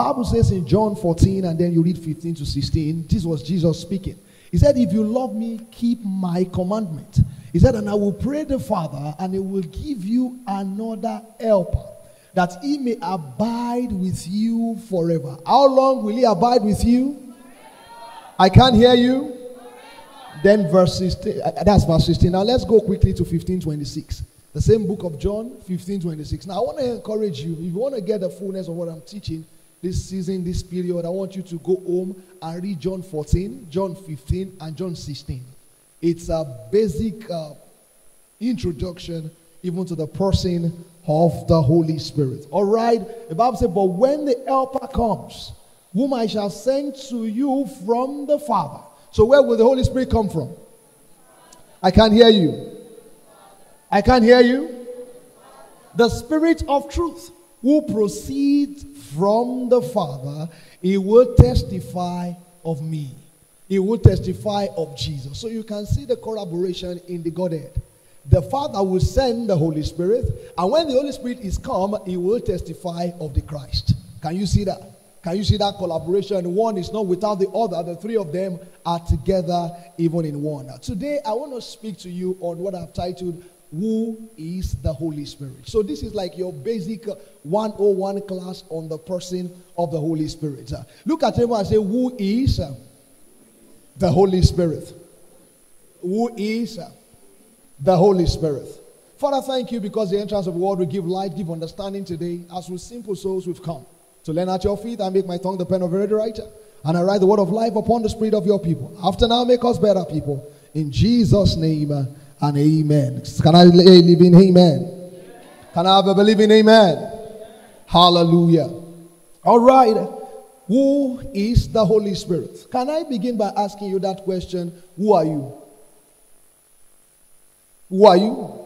Bible says in John 14, and then you read 15 to 16, this was Jesus speaking. He said, If you love me, keep my commandment. He said, And I will pray the Father, and he will give you another helper, that he may abide with you forever. How long will he abide with you? I can't hear you. Then verse 16, uh, that's verse 16. Now let's go quickly to 1526. The same book of John, 1526. Now I want to encourage you, if you want to get the fullness of what I'm teaching, this season, this period, I want you to go home and read John 14, John 15, and John 16. It's a basic uh, introduction even to the person of the Holy Spirit. All right? The Bible says, But when the Helper comes, whom I shall send to you from the Father. So, where will the Holy Spirit come from? I can't hear you. I can't hear you. The Spirit of truth who proceeds from the Father, he will testify of me. He will testify of Jesus. So you can see the collaboration in the Godhead. The Father will send the Holy Spirit, and when the Holy Spirit is come, he will testify of the Christ. Can you see that? Can you see that collaboration? One is not without the other. The three of them are together even in one. Now, today, I want to speak to you on what I've titled who is the Holy Spirit. So this is like your basic 101 class on the person of the Holy Spirit. Uh, look at him and say, who is uh, the Holy Spirit? Who is uh, the Holy Spirit? Father, thank you because the entrance of the word will give light, give understanding today. As with simple souls, we've come to learn at your feet. I make my tongue the pen of a writer. And I write the word of life upon the spirit of your people. After now, make us better people. In Jesus' name and amen. Can I live in amen? Can I have a believing amen? Hallelujah. All right. Who is the Holy Spirit? Can I begin by asking you that question? Who are you? Who are you?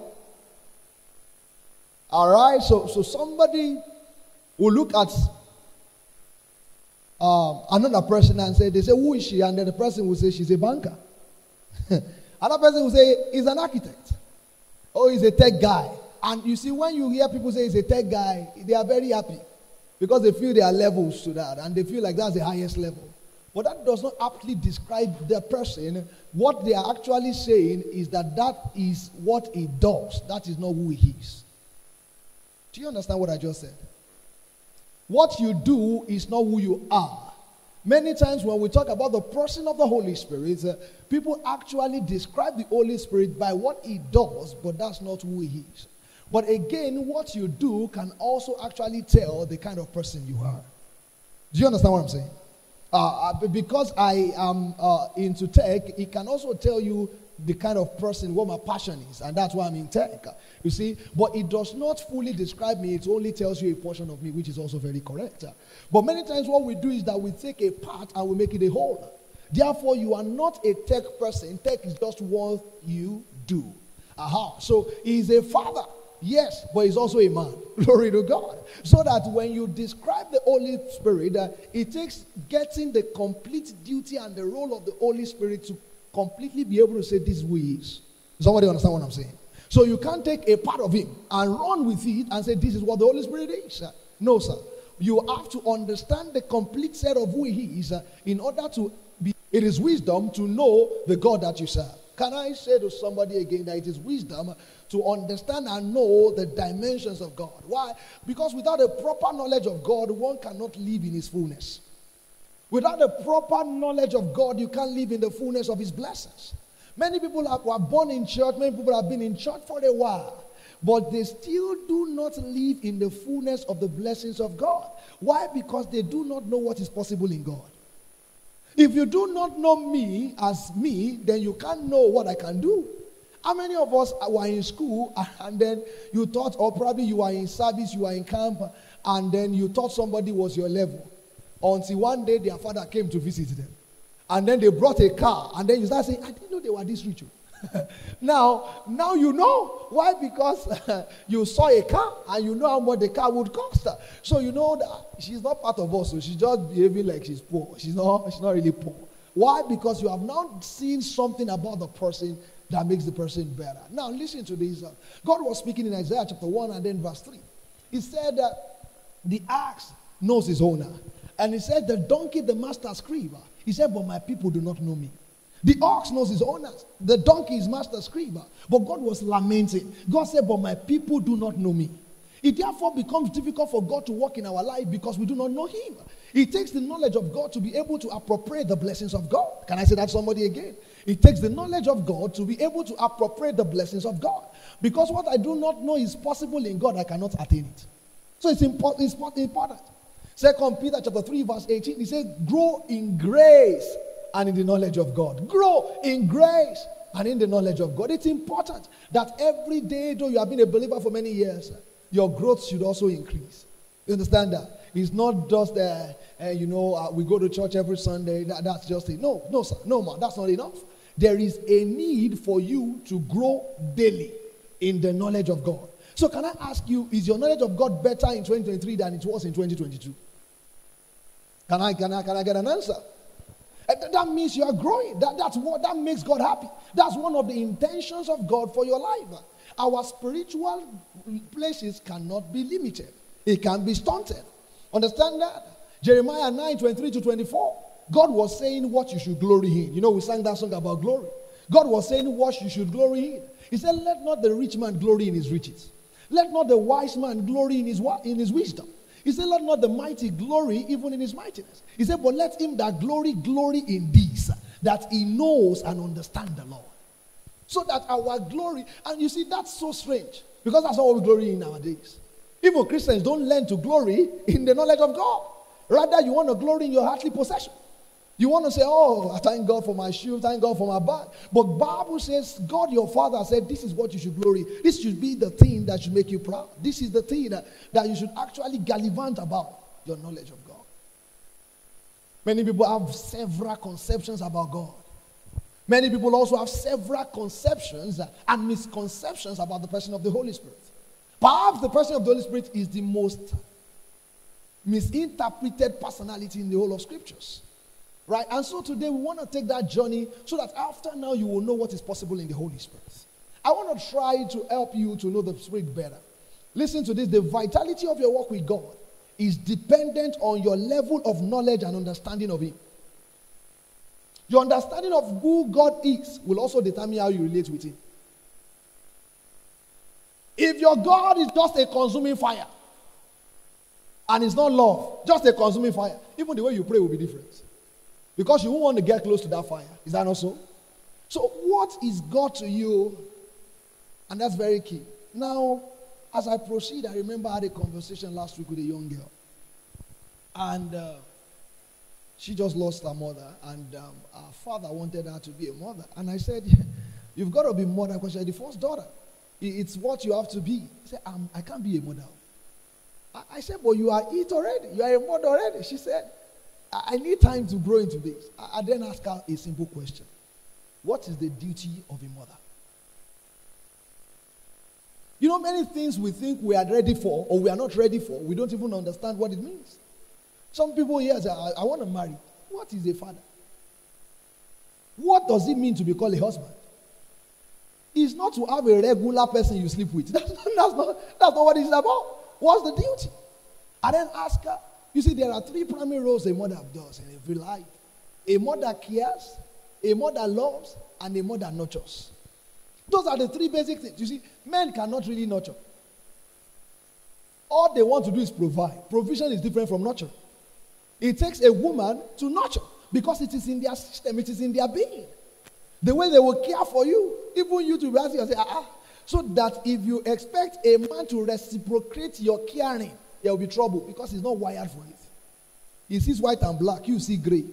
All right. So, so somebody will look at um, another person and say, they say, who is she? And then the person will say, she's a banker. Another person will say he's an architect or he's a tech guy. And you see, when you hear people say he's a tech guy, they are very happy because they feel there are levels to that and they feel like that's the highest level. But that does not aptly describe the person. What they are actually saying is that that is what he does, that is not who he is. Do you understand what I just said? What you do is not who you are. Many times when we talk about the person of the Holy Spirit, uh, people actually describe the Holy Spirit by what he does, but that's not who he is. But again, what you do can also actually tell the kind of person you are. Do you understand what I'm saying? Uh, uh because I am uh, into tech, it can also tell you the kind of person, what my passion is, and that's why I'm in tech. You see, but it does not fully describe me, it only tells you a portion of me, which is also very correct. But many times, what we do is that we take a part and we make it a whole. Therefore, you are not a tech person, tech is just what you do. Aha. So, he's a father. Yes, but he's also a man. Glory to God. So that when you describe the Holy Spirit, uh, it takes getting the complete duty and the role of the Holy Spirit to completely be able to say this he is. Somebody understand what I'm saying? So you can't take a part of him and run with it and say this is what the Holy Spirit is. No, sir. You have to understand the complete set of who he is uh, in order to be. It is wisdom to know the God that you serve. Can I say to somebody again that it is wisdom to understand and know the dimensions of God? Why? Because without a proper knowledge of God, one cannot live in his fullness. Without a proper knowledge of God, you can't live in the fullness of His blessings. Many people are, were born in church, many people have been in church for a while, but they still do not live in the fullness of the blessings of God. Why? Because they do not know what is possible in God. If you do not know me as me, then you can't know what I can do. How many of us were in school and then you thought, or probably you are in service, you are in camp, and then you thought somebody was your level? Until one day their father came to visit them. And then they brought a car. And then you start saying, I didn't know they were this rich. now, now you know. Why? Because you saw a car and you know how much the car would cost. So you know that she's not part of us. So she's just behaving like she's poor. She's not, she's not really poor. Why? Because you have now seen something about the person that makes the person better. Now, listen to this. God was speaking in Isaiah chapter 1 and then verse 3. He said that the axe knows his owner, And he said, The donkey, the master crib. He said, But my people do not know me. The ox knows his owners. The donkey is master crib. But God was lamenting. God said, But my people do not know me. It therefore becomes difficult for God to work in our life because we do not know Him. It takes the knowledge of God to be able to appropriate the blessings of God. Can I say that somebody again? It takes the knowledge of God to be able to appropriate the blessings of God. Because what I do not know is possible in God, I cannot attain it. So it's, important. it's important. Second Peter chapter 3, verse 18, he says, grow in grace and in the knowledge of God. Grow in grace and in the knowledge of God. It's important that every day, though you have been a believer for many years, your growth should also increase. You understand that? It's not just, uh, uh, you know, uh, we go to church every Sunday. That, that's just it. No, no, sir. No, man. That's not enough. There is a need for you to grow daily in the knowledge of God. So, can I ask you, is your knowledge of God better in 2023 than it was in 2022? Can I, can I, can I get an answer? Uh, that means you are growing. That, that's what that makes God happy. That's one of the intentions of God for your life. Our spiritual places cannot be limited. It can be stunted. Understand that? Jeremiah 9 23 to 24. God was saying what you should glory in. You know, we sang that song about glory. God was saying what you should glory in. He said, Let not the rich man glory in his riches. Let not the wise man glory in his, in his wisdom. He said, Let not the mighty glory even in his mightiness. He said, But let him that glory glory in this, that he knows and understand the Lord. So that our glory, and you see, that's so strange because that's all we glory in nowadays. Even Christians don't learn to glory in the knowledge of God. Rather, you want to glory in your earthly possession. You want to say, "Oh, I thank God for my shoe, thank God for my bag." But Bible says, God, your Father said, "This is what you should glory. This should be the thing that should make you proud. This is the thing that, that you should actually gallivant about your knowledge of God." Many people have several conceptions about God. Many people also have several conceptions and misconceptions about the person of the Holy Spirit. Perhaps the person of the Holy Spirit is the most misinterpreted personality in the whole of scriptures. Right? And so today we want to take that journey so that after now you will know what is possible in the Holy Spirit. I want to try to help you to know the Spirit better. Listen to this the vitality of your work with God is dependent on your level of knowledge and understanding of Him. Your understanding of who God is will also determine how you relate with Him. If your God is just a consuming fire and it's not love, just a consuming fire, even the way you pray will be different. Because you won't want to get close to that fire. Is that not so? So, what is God to you? And that's very key. Now, as I proceed, I remember I had a conversation last week with a young girl. And uh, she just lost her mother, and um, her father wanted her to be a mother. And I said, You've got to be mother because you're the first daughter. It's what you have to be. He said, I can't be a mother. I, I said, But you are it already. You are a mother already. She said, I, need time to grow into this. I, I then ask her a simple question What is the duty of a mother? You know, many things we think we are ready for or we are not ready for, we don't even understand what it means. Some people here say, I, I want to marry. What is a father? What does it mean to be called a husband? is not to have a regular person you sleep with. That's, not, that's, not, that's not what it's about. What's the duty? I then ask her, you see, there are three primary roles a mother does in every life a mother cares, a mother loves, and a mother nurtures. Those are the three basic things. You see, men cannot really nurture. All they want to do is provide. Provision is different from nurture. It takes a woman to nurture because it is in their system, it is in their being. The way they will care for you, even you to be asking ah, ah. So that if you expect a man to reciprocate your caring, there will be trouble because he's not wired for it. He sees white and black, you see gray.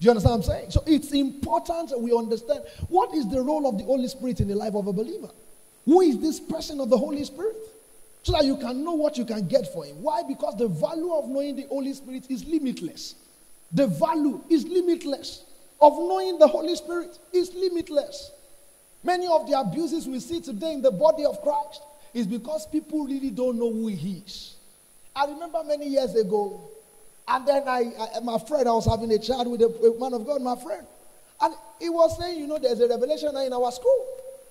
Do you understand what I'm saying? So it's important that we understand what is the role of the Holy Spirit in the life of a believer. Who is this person of the Holy Spirit? So that you can know what you can get for him. Why? Because the value of knowing the Holy Spirit is limitless. The value is limitless of knowing the Holy Spirit is limitless. Many of the abuses we see today in the body of Christ is because people really don't know who He is. I remember many years ago, and then I, I my friend, I was having a chat with a, a, man of God, my friend, and he was saying, you know, there's a revelation in our school,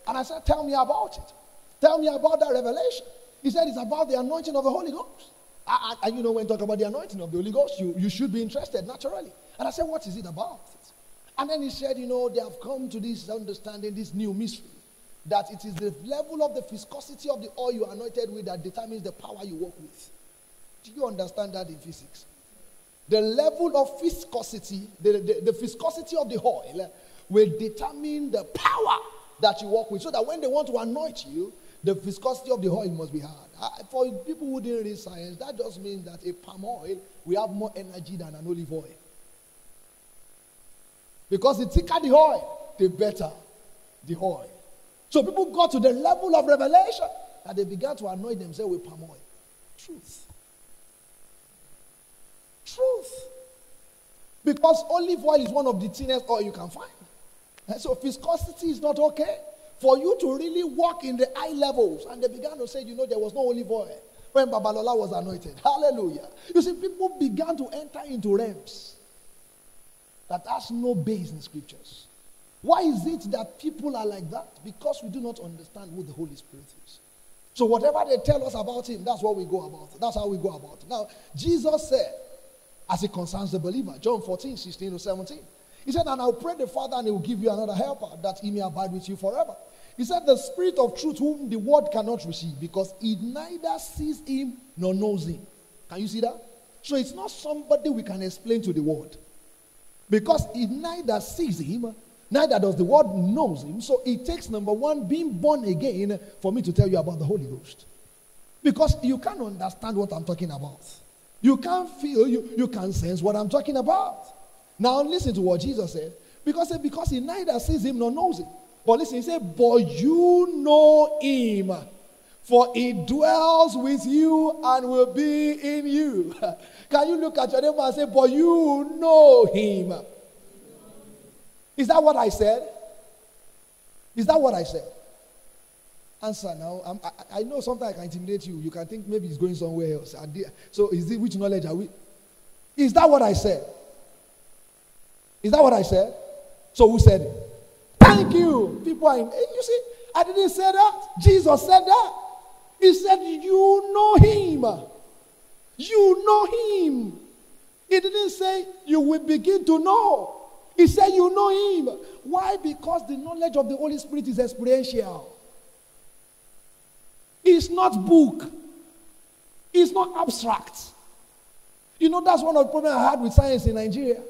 and I said, tell me about it. Tell me about that revelation. He said it's about the anointing of the Holy Ghost. I, you know, when talk about the anointing of the Holy Ghost, you, you should be interested naturally. And I said, What is it about? And then he said, You know, they have come to this understanding, this new mystery, that it is the level of the viscosity of the oil you are anointed with that determines the power you work with. Do you understand that in physics? The level of viscosity, the, the, the viscosity of the oil will determine the power that you work with. So that when they want to anoint you, the viscosity of the oil must be hard. For people who didn't read science, that just means that a palm oil will have more energy than an olive oil. Because the thicker the oil, the better the oil. So people got to the level of revelation that they began to anoint themselves with palm oil. Truth. Truth. Because olive oil is one of the thinnest oil you can find. And so viscosity is not okay for you to really walk in the high levels. And they began to say, you know, there was no olive oil when Babalola was anointed. Hallelujah. You see, people began to enter into realms that has no base in scriptures. Why is it that people are like that? Because we do not understand who the Holy Spirit is. So whatever they tell us about him, that's what we go about. That's how we go about it. Now, Jesus said, as it concerns the believer, John 14, 16 to 17. He said, And I'll pray the Father, and he will give you another helper, that he may abide with you forever. He said, The Spirit of truth, whom the world cannot receive, because it neither sees him nor knows him. Can you see that? So it's not somebody we can explain to the world. Because it neither sees him, neither does the world knows him. So it takes number one, being born again, for me to tell you about the Holy Ghost. Because you can't understand what I'm talking about. You can't feel, you, you can sense what I'm talking about. Now listen to what Jesus said. Because, because he neither sees him nor knows him. But listen, he said, But you know him, for he dwells with you and will be in you. Can you look at your neighbor and say, But you know him? Is that what I said? Is that what I said? Answer now. I, I know sometimes I can intimidate you. You can think maybe he's going somewhere else. So, is it which knowledge are we? Is that what I said? Is that what I said? So, who said it? Thank you. People are in. Eh, you see, I didn't say that. Jesus said that. He said, You know him. You know him. He didn't say you will begin to know. He said you know him. Why? Because the knowledge of the Holy Spirit is experiential. It's not book. It's not abstract. You know, that's one of the problems I had with science in Nigeria.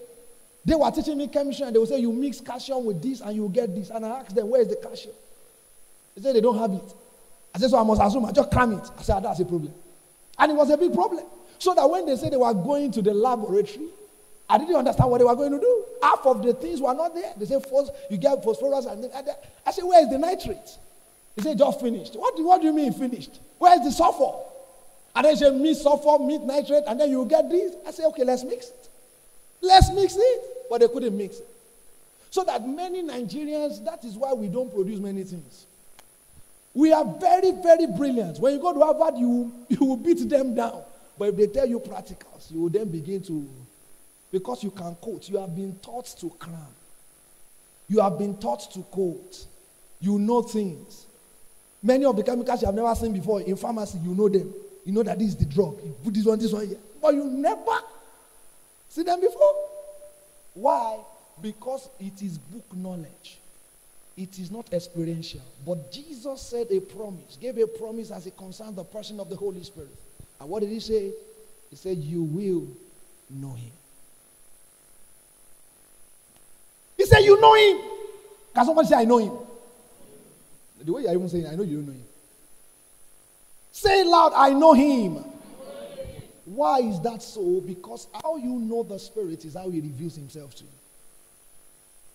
They were teaching me chemistry and they would say, You mix calcium with this and you get this. And I asked them, Where is the calcium? They said they don't have it. I said, So I must assume I just cram it. I said, ah, That's a problem. And it was a big problem. So that when they said they were going to the laboratory, I didn't understand what they were going to do. Half of the things were not there. They said, Phos- You get phosphorus. And then I said, Where is the nitrate? He said, Just finished. What do, what do you mean finished? Where is the sulfur? And then he said, Meet sulfur, meet nitrate, and then you get this. I said, Okay, let's mix it. Let's mix it. But they couldn't mix it. So that many Nigerians, that is why we don't produce many things. We are very, very brilliant. When you go to Harvard, you, you will beat them down. But if they tell you practicals, you will then begin to, because you can quote, you have been taught to cram. You have been taught to quote. You know things. Many of the chemicals you have never seen before in pharmacy, you know them. You know that this is the drug. You put this one, this one here. But you never see them before. Why? Because it is book knowledge. It is not experiential. But Jesus said a promise, gave a promise as it concerns the person of the Holy Spirit. And what did he say? He said, You will know him. He said, You know him. Can somebody say, I know him? The way you're even saying, I know you don't know him. Say loud, I know him. Why is that so? Because how you know the Spirit is how He reveals Himself to you.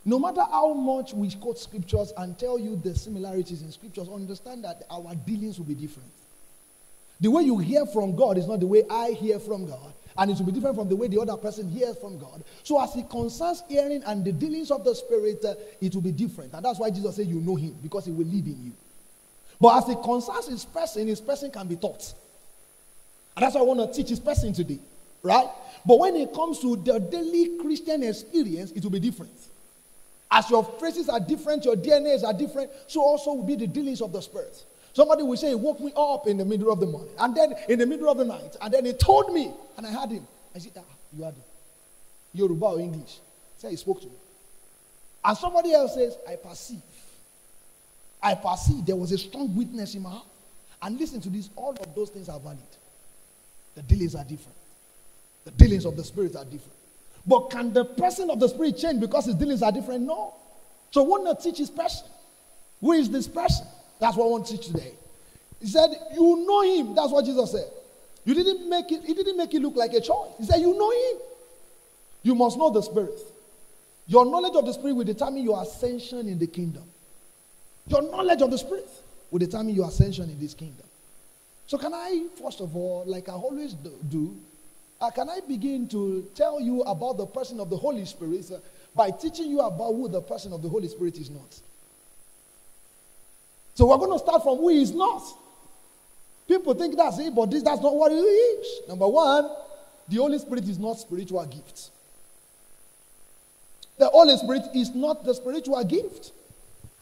No matter how much we quote scriptures and tell you the similarities in scriptures, understand that our dealings will be different. The way you hear from God is not the way I hear from God, and it will be different from the way the other person hears from God. So, as it concerns hearing and the dealings of the Spirit, uh, it will be different. And that's why Jesus said, You know Him, because He will live in you. But as it concerns His person, His person can be taught. And that's what I want to teach his person today. Right? But when it comes to the daily Christian experience, it will be different. As your phrases are different, your DNAs are different, so also will be the dealings of the Spirit. Somebody will say he woke me up in the middle of the morning, and then in the middle of the night, and then he told me, and I heard him. I said, ah, you had him. Yoruba or English. Say he spoke to me. And somebody else says, I perceive. I perceive there was a strong witness in my heart. And listen to this, all of those things are valid. The dealings are different. The dealings of the spirit are different. But can the person of the spirit change because his dealings are different? No. So want to teach his person. Who is this person? That's what I want to teach today. He said, You know him. That's what Jesus said. You didn't make it, he didn't make it look like a choice. He said, You know him. You must know the spirit. Your knowledge of the spirit will determine your ascension in the kingdom. Your knowledge of the spirit will determine your ascension in this kingdom. So, can I, first of all, like I always do, uh, can I begin to tell you about the person of the Holy Spirit uh, by teaching you about who the person of the Holy Spirit is not? So, we're going to start from who he is not. People think that's it, but this, that's not what he is. Number one, the Holy Spirit is not spiritual gift. The Holy Spirit is not the spiritual gift.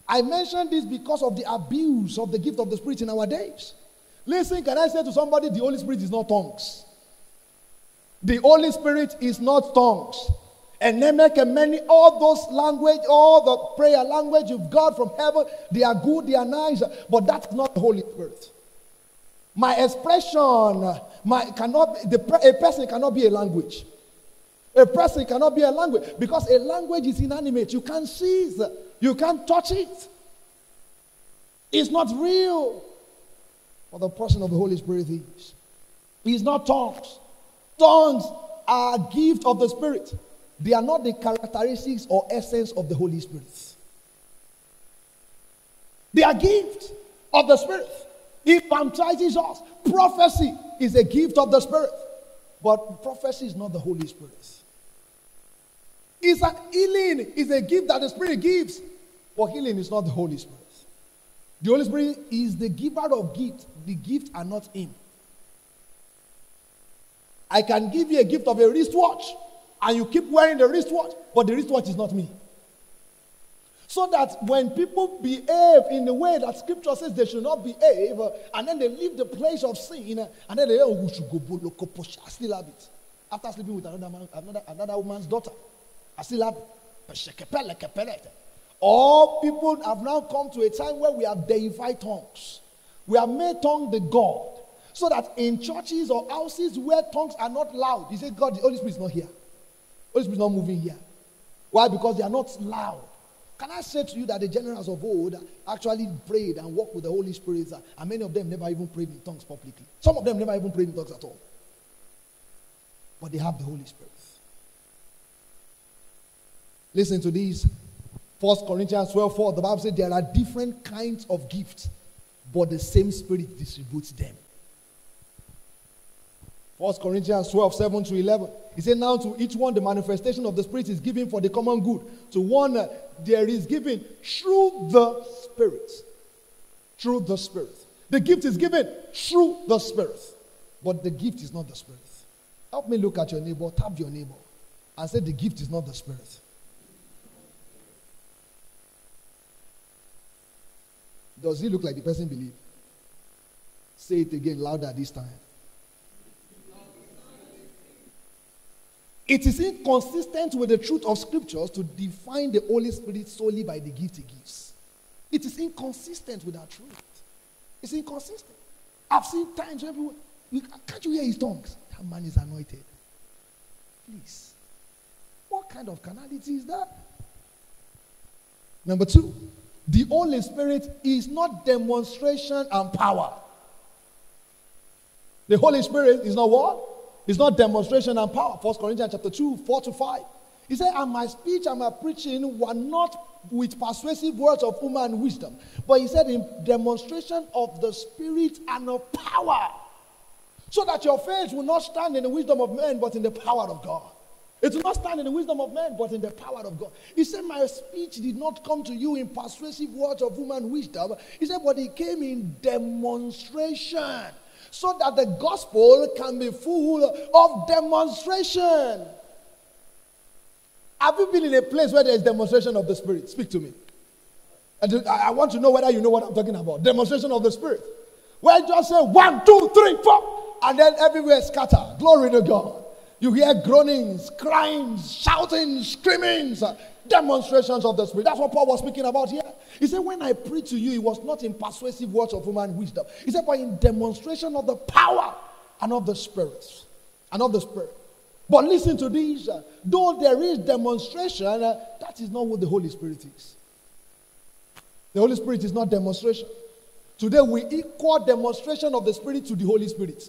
I mention this because of the abuse of the gift of the Spirit in our days. Listen, can I say to somebody, the Holy Spirit is not tongues? The Holy Spirit is not tongues. And they make many, all those language, all the prayer language you've got from heaven, they are good, they are nice, but that's not the Holy Spirit. My expression, my cannot the a person cannot be a language. A person cannot be a language because a language is inanimate. You can't see it, you can't touch it. It's not real. But the person of the Holy Spirit is. He's not tongues. Tongues are a gift of the Spirit. They are not the characteristics or essence of the Holy Spirit. They are gifts of the Spirit. He baptizes us. Prophecy is a gift of the Spirit. But prophecy is not the Holy Spirit. It's an healing is a gift that the Spirit gives. But healing is not the Holy Spirit. The Holy Spirit is the giver of gifts. The gifts are not Him. I can give you a gift of a wristwatch and you keep wearing the wristwatch, but the wristwatch is not me. So that when people behave in the way that scripture says they should not behave, uh, and then they leave the place of sin, uh, and then they, oh, we should go, I still have it. After sleeping with another, man, another, another woman's daughter, I still have it. All people have now come to a time where we have deified tongues. We have made tongue the God. So that in churches or houses where tongues are not loud, you say, God, the Holy Spirit is not here. Holy Spirit is not moving here. Why? Because they are not loud. Can I say to you that the generals of old actually prayed and walked with the Holy Spirit, uh, and many of them never even prayed in tongues publicly? Some of them never even prayed in tongues at all. But they have the Holy Spirit. Listen to this. First Corinthians 12 4, the Bible says there are different kinds of gifts, but the same Spirit distributes them. First Corinthians 12, 7 to 11. He said, Now to each one the manifestation of the Spirit is given for the common good. To one uh, there is given through the Spirit. Through the Spirit. The gift is given through the Spirit. But the gift is not the Spirit. Help me look at your neighbor, tap your neighbor, and say, The gift is not the Spirit. Does he look like the person believe? Say it again louder this time. It is inconsistent with the truth of scriptures to define the Holy Spirit solely by the gift he gives. It is inconsistent with our truth. It's inconsistent. I've seen times where people, can't you hear his tongues? That man is anointed. Please. What kind of carnality is that? Number two, the Holy Spirit is not demonstration and power. The Holy Spirit is not what? It's not demonstration and power. First Corinthians chapter 2, 4 to 5. He said, And my speech and my preaching were not with persuasive words of human wisdom, but he said, in demonstration of the Spirit and of power. So that your faith will not stand in the wisdom of men, but in the power of God. It will not stand in the wisdom of men, but in the power of God. He said, My speech did not come to you in persuasive words of human wisdom. He said, But it came in demonstration, so that the gospel can be full of demonstration. Have you been in a place where there is demonstration of the Spirit? Speak to me. And I want to know whether you know what I'm talking about. Demonstration of the Spirit. Where you just say one, two, three, four, and then everywhere scatter. Glory to God. You hear groanings, cryings, shouting, screamings, demonstrations of the Spirit. That's what Paul was speaking about here. He said, When I preach to you, it was not in persuasive words of human wisdom. He said, But in demonstration of the power and of the Spirit. And of the Spirit. But listen to this. Uh, though there is demonstration, uh, that is not what the Holy Spirit is. The Holy Spirit is not demonstration. Today we equal demonstration of the Spirit to the Holy Spirit.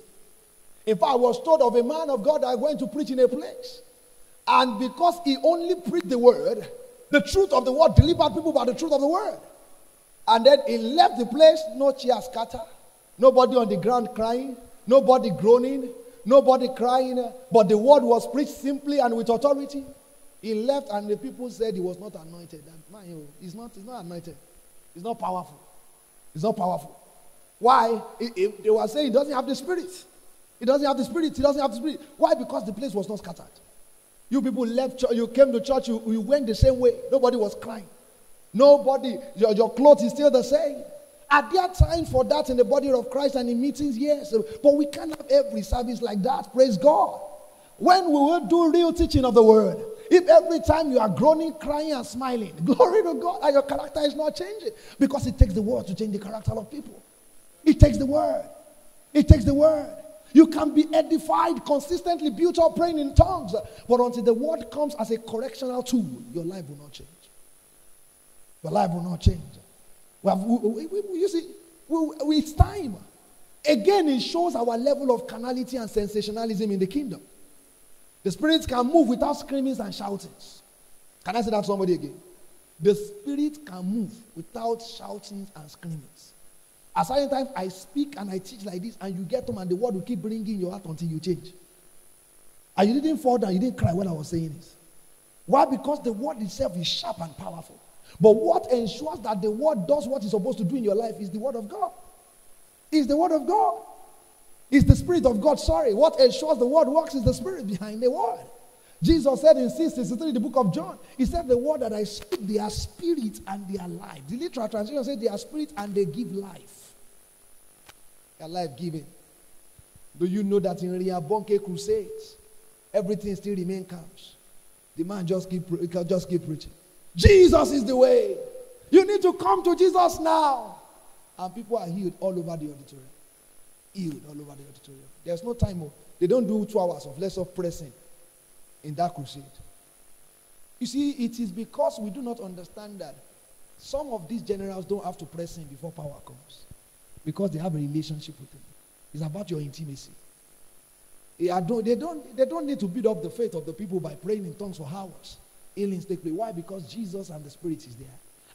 If I was told of a man of God that went to preach in a place, and because he only preached the word, the truth of the word delivered people by the truth of the word. And then he left the place, no chair scatter, nobody on the ground crying, nobody groaning, nobody crying, but the word was preached simply and with authority. He left, and the people said he was not anointed. And man, he's not, he's not anointed. He's not powerful. He's not powerful. Why? they were saying he doesn't have the spirit. He doesn't have the spirit. He doesn't have the spirit. Why? Because the place was not scattered. You people left church, you came to church, you, you went the same way. Nobody was crying. Nobody, your, your clothes is still the same. Are there times for that in the body of Christ and in meetings? Yes. But we can't have every service like that. Praise God. When we will do real teaching of the word, if every time you are groaning, crying, and smiling, glory to God, and your character is not changing because it takes the word to change the character of people. It takes the word. It takes the word. You can be edified, consistently built up, praying in tongues, but until the word comes as a correctional tool, your life will not change. Your life will not change. We have, we, we, you see, it's time. Again, it shows our level of carnality and sensationalism in the kingdom. The spirits can move without screamings and shoutings. Can I say that to somebody again? The spirit can move without shoutings and screamings. At certain times, I speak and I teach like this, and you get home, and the word will keep bringing your heart until you change. And you didn't fall down, you didn't cry when I was saying this. Why? Because the word itself is sharp and powerful. But what ensures that the word does what it's supposed to do in your life is the word of God. Is the word of God. It's the Spirit of God. Sorry. What ensures the word works is the Spirit behind the word. Jesus said in 663, the book of John, He said, The word that I speak, they are spirit and they are life. The literal translation said, They are spirit and they give life. Life giving. Do you know that in Reinhard Bonnke crusades, everything still remains calm? The man just keep, just keep preaching. Jesus is the way. You need to come to Jesus now. And people are healed all over the auditorium healed all over the auditorium. There's no time. Oh. They don't do two hours of less of pressing in that crusade. You see, it is because we do not understand that some of these generals don't have to press in before power comes. Because they have a relationship with him. It's about your intimacy. Eh, they don't, they, don't, they don't need to build up the faith of the people by praying in tongues for hours. Healings take place. Why? Because Jesus and the Spirit is there.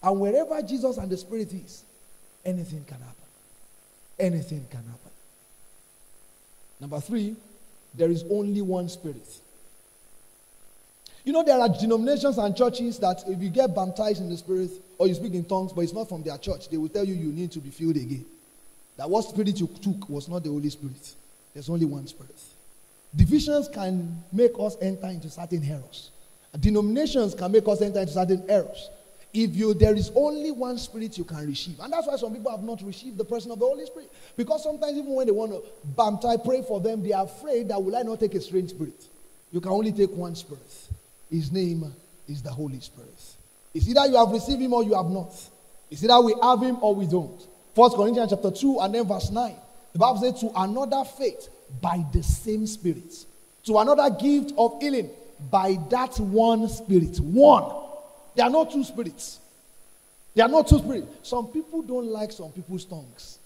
And wherever Jesus and the Spirit is, anything can happen. Anything can happen. Number three, there is only one spirit. You know, there are denominations and churches that if you get baptized in the spirit or you speak in tongues, but it's not from their church, they will tell you you need to be filled again. That what spirit you took was not the Holy Spirit. There's only one spirit. Divisions can make us enter into certain errors. Denominations can make us enter into certain errors. If you there is only one spirit you can receive. And that's why some people have not received the person of the Holy Spirit. Because sometimes even when they want to baptize, pray for them, they are afraid that will I not take a strange spirit. You can only take one spirit. His name is the Holy Spirit. It's either you have received him or you have not. It's either we have him or we don't. First Corinthians chapter 2 and then verse 9. The Bible says, to another faith by the same spirit. To another gift of healing by that one spirit. One. There are not two spirits. There are not two spirits. Some people don't like some people's tongues.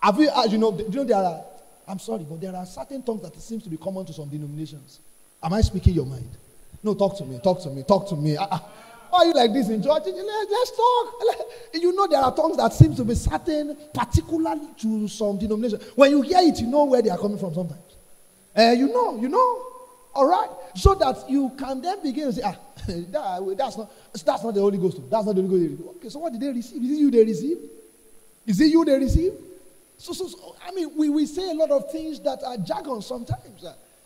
Have you, uh, you know, you know there are, I'm sorry, but there are certain tongues that seems to be common to some denominations. Am I speaking your mind? No, talk to me, talk to me, talk to me. Uh, why are you like this in church? Let's, talk. You know there are tongues that seem to be certain, particularly to some denominations. When you hear it, you know where they are coming from sometimes. Uh, you know, you know. All right? So that you can then begin to say, ah, that, that's, not, that's not the Holy Ghost. That's not the Holy Ghost. Okay, so what did they receive? Is it you they receive? Is it you they receive? So, so, so I mean, we, we say a lot of things that are jargon sometimes.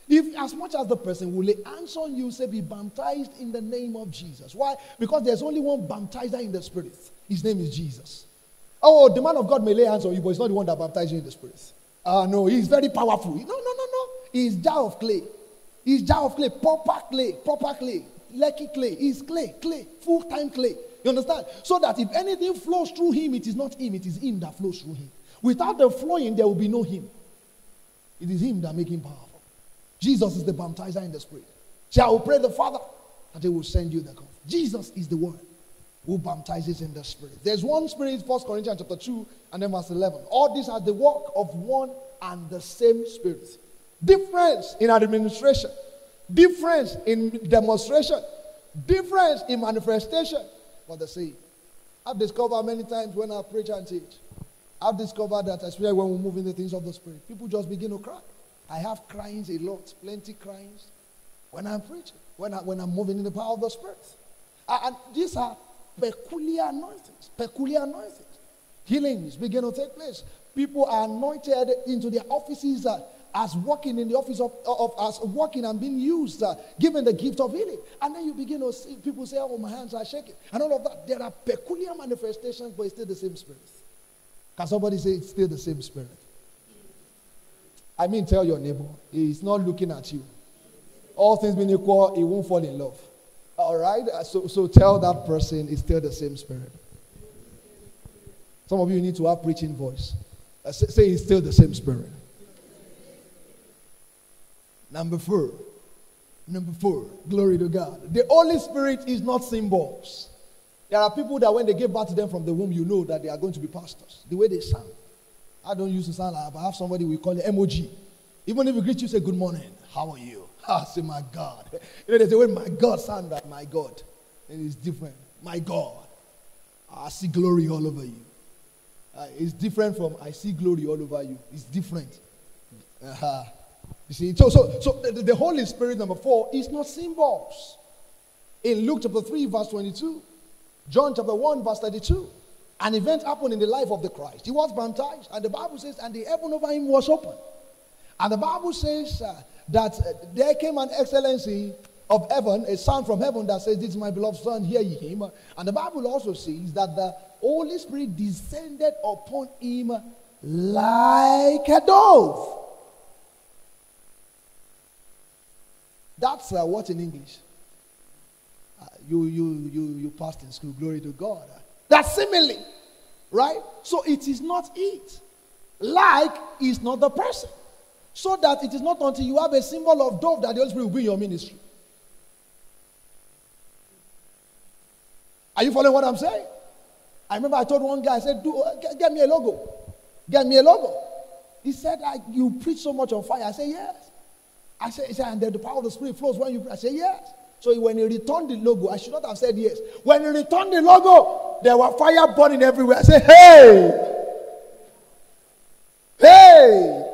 If as much as the person will lay hands on you, say, be baptized in the name of Jesus. Why? Because there's only one baptizer in the spirit. His name is Jesus. Oh, the man of God may lay hands on you, but he's not the one that baptizes you in the spirit. Ah, uh, no, he's very powerful. No, no, no, no. He's jar of clay. He's jar of clay, proper clay, proper clay, lucky clay. He's clay, clay, full time clay. You understand? So that if anything flows through him, it is not him, it is him that flows through him. Without the flowing, there will be no him. It is him that makes him powerful. Jesus is the baptizer in the spirit. Shall we pray the Father that he will send you the comfort. Jesus is the one who baptizes in the spirit. There's one spirit, First Corinthians chapter 2 and then verse 11. All these are the work of one and the same spirit. Difference in administration, difference in demonstration, difference in manifestation for the same. I've discovered many times when I preach and teach, I've discovered that especially when we move into things of the spirit, people just begin to cry. I have cryings a lot, plenty cryings when I'm preaching, when, I, when I'm moving in the power of the spirit. And these are peculiar anointings, peculiar anointings. Healings begin to take place. People are anointed into their offices uh, as working in the office of, of as working and being used, uh, given the gift of healing. And then you begin to see people say, Oh, my hands are shaking. And all of that. There are peculiar manifestations, but it's still the same spirit. Can somebody say it's still the same spirit? I mean, tell your neighbor, he's not looking at you. All things being equal, he won't fall in love. All right? So, so tell that person it's still the same spirit. Some of you need to have preaching voice. Uh, say, say it's still the same spirit. Number four. Number four. Glory to God. The Holy Spirit is not symbols. There are people that when they give birth to them from the womb, you know that they are going to be pastors. The way they sound. I don't use to sound like I have somebody we call it emoji. Even if we greet you, say good morning. How are you? I say my God. You know, there's a way my God sound like my God. And it's different. My God. I see glory all over you. Uh, it's different from I see glory all over you. It's different. Uh-huh. You see, so, so, so the, the Holy Spirit, number four, is not symbols. In Luke chapter 3, verse 22, John chapter 1, verse 32, an event happened in the life of the Christ. He was baptized, and the Bible says, and the heaven over him was open. And the Bible says uh, that uh, there came an excellency of heaven, a sound from heaven that says, This is my beloved Son, hear ye him. And the Bible also says that the Holy Spirit descended upon him like a dove. That's uh, what in English? Uh, you, you, you, you passed in school, glory to God. That's simile, right? So it is not it. Like is not the person. So that it is not until you have a symbol of dove that the Holy Spirit will be in your ministry. Are you following what I'm saying? I remember I told one guy, I said, Do, uh, get, get, me a logo. Get me a logo. He said, You preach so much on fire. I said, Yes. I said, said, and the power of the Spirit flows when you. I said, yes. So when he returned the logo, I should not have said yes. When he returned the logo, there were fire burning everywhere. I said, hey! Hey!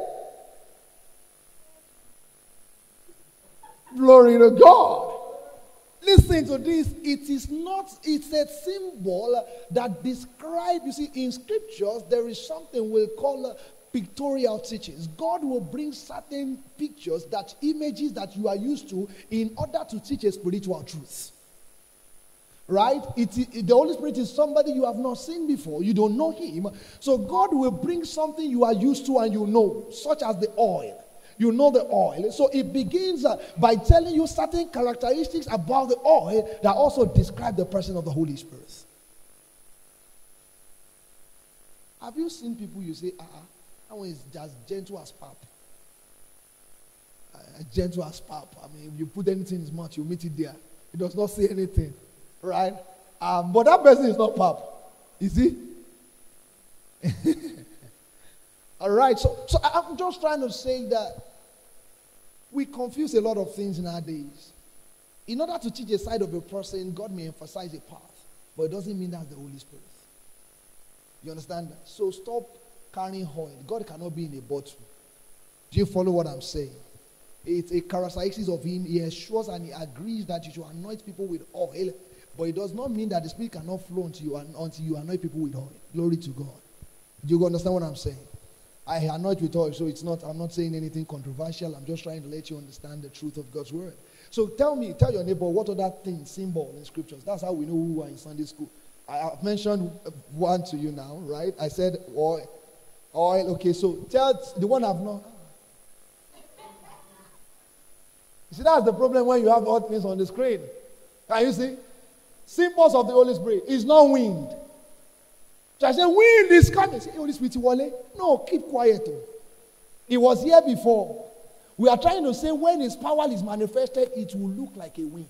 Glory to God. Listen to this. It is not, it's a symbol that describes, you see, in scriptures, there is something we'll call pictorial teachings. God will bring certain pictures, that images that you are used to, in order to teach a spiritual truth. Right? It, it, the Holy Spirit is somebody you have not seen before. You don't know him. So God will bring something you are used to and you know, such as the oil. You know the oil. So it begins uh, by telling you certain characteristics about the oil that also describe the person of the Holy Spirit. Have you seen people you say, ah, uh-uh, that one is just gentle as pap. Uh, gentle as pap. I mean, if you put anything in his mouth, you meet it there. He does not say anything. Right? Um, but that person is not pap. Is he? All right. So, so I'm just trying to say that we confuse a lot of things in our days. In order to teach a side of a person, God may emphasize a path, but it doesn't mean that's the Holy Spirit. You understand that? So stop carrying oil. God cannot be in a bottle. Do you follow what I'm saying? It's a characteristic of Him. He assures and He agrees that you should anoint people with oil, but it does not mean that the Spirit cannot flow until you, and until you anoint people with oil. Glory to God. Do you understand what I'm saying? I anoint with oil, so it's not, I'm not saying anything controversial. I'm just trying to let you understand the truth of God's word. So tell me, tell your neighbor, what other thing, symbol in scriptures? That's how we know who are in Sunday school. I have mentioned one to you now, right? I said oil. Oil, okay, so tell the one I've not. You see, that's the problem when you have all things on the screen. Can you see? Symbols of the Holy Spirit is not wind. So I said, wind is coming. Say, Holy Spirit, Wale. No, keep quiet. Oh. It was here before. We are trying to say when his power is manifested, it will look like a wind.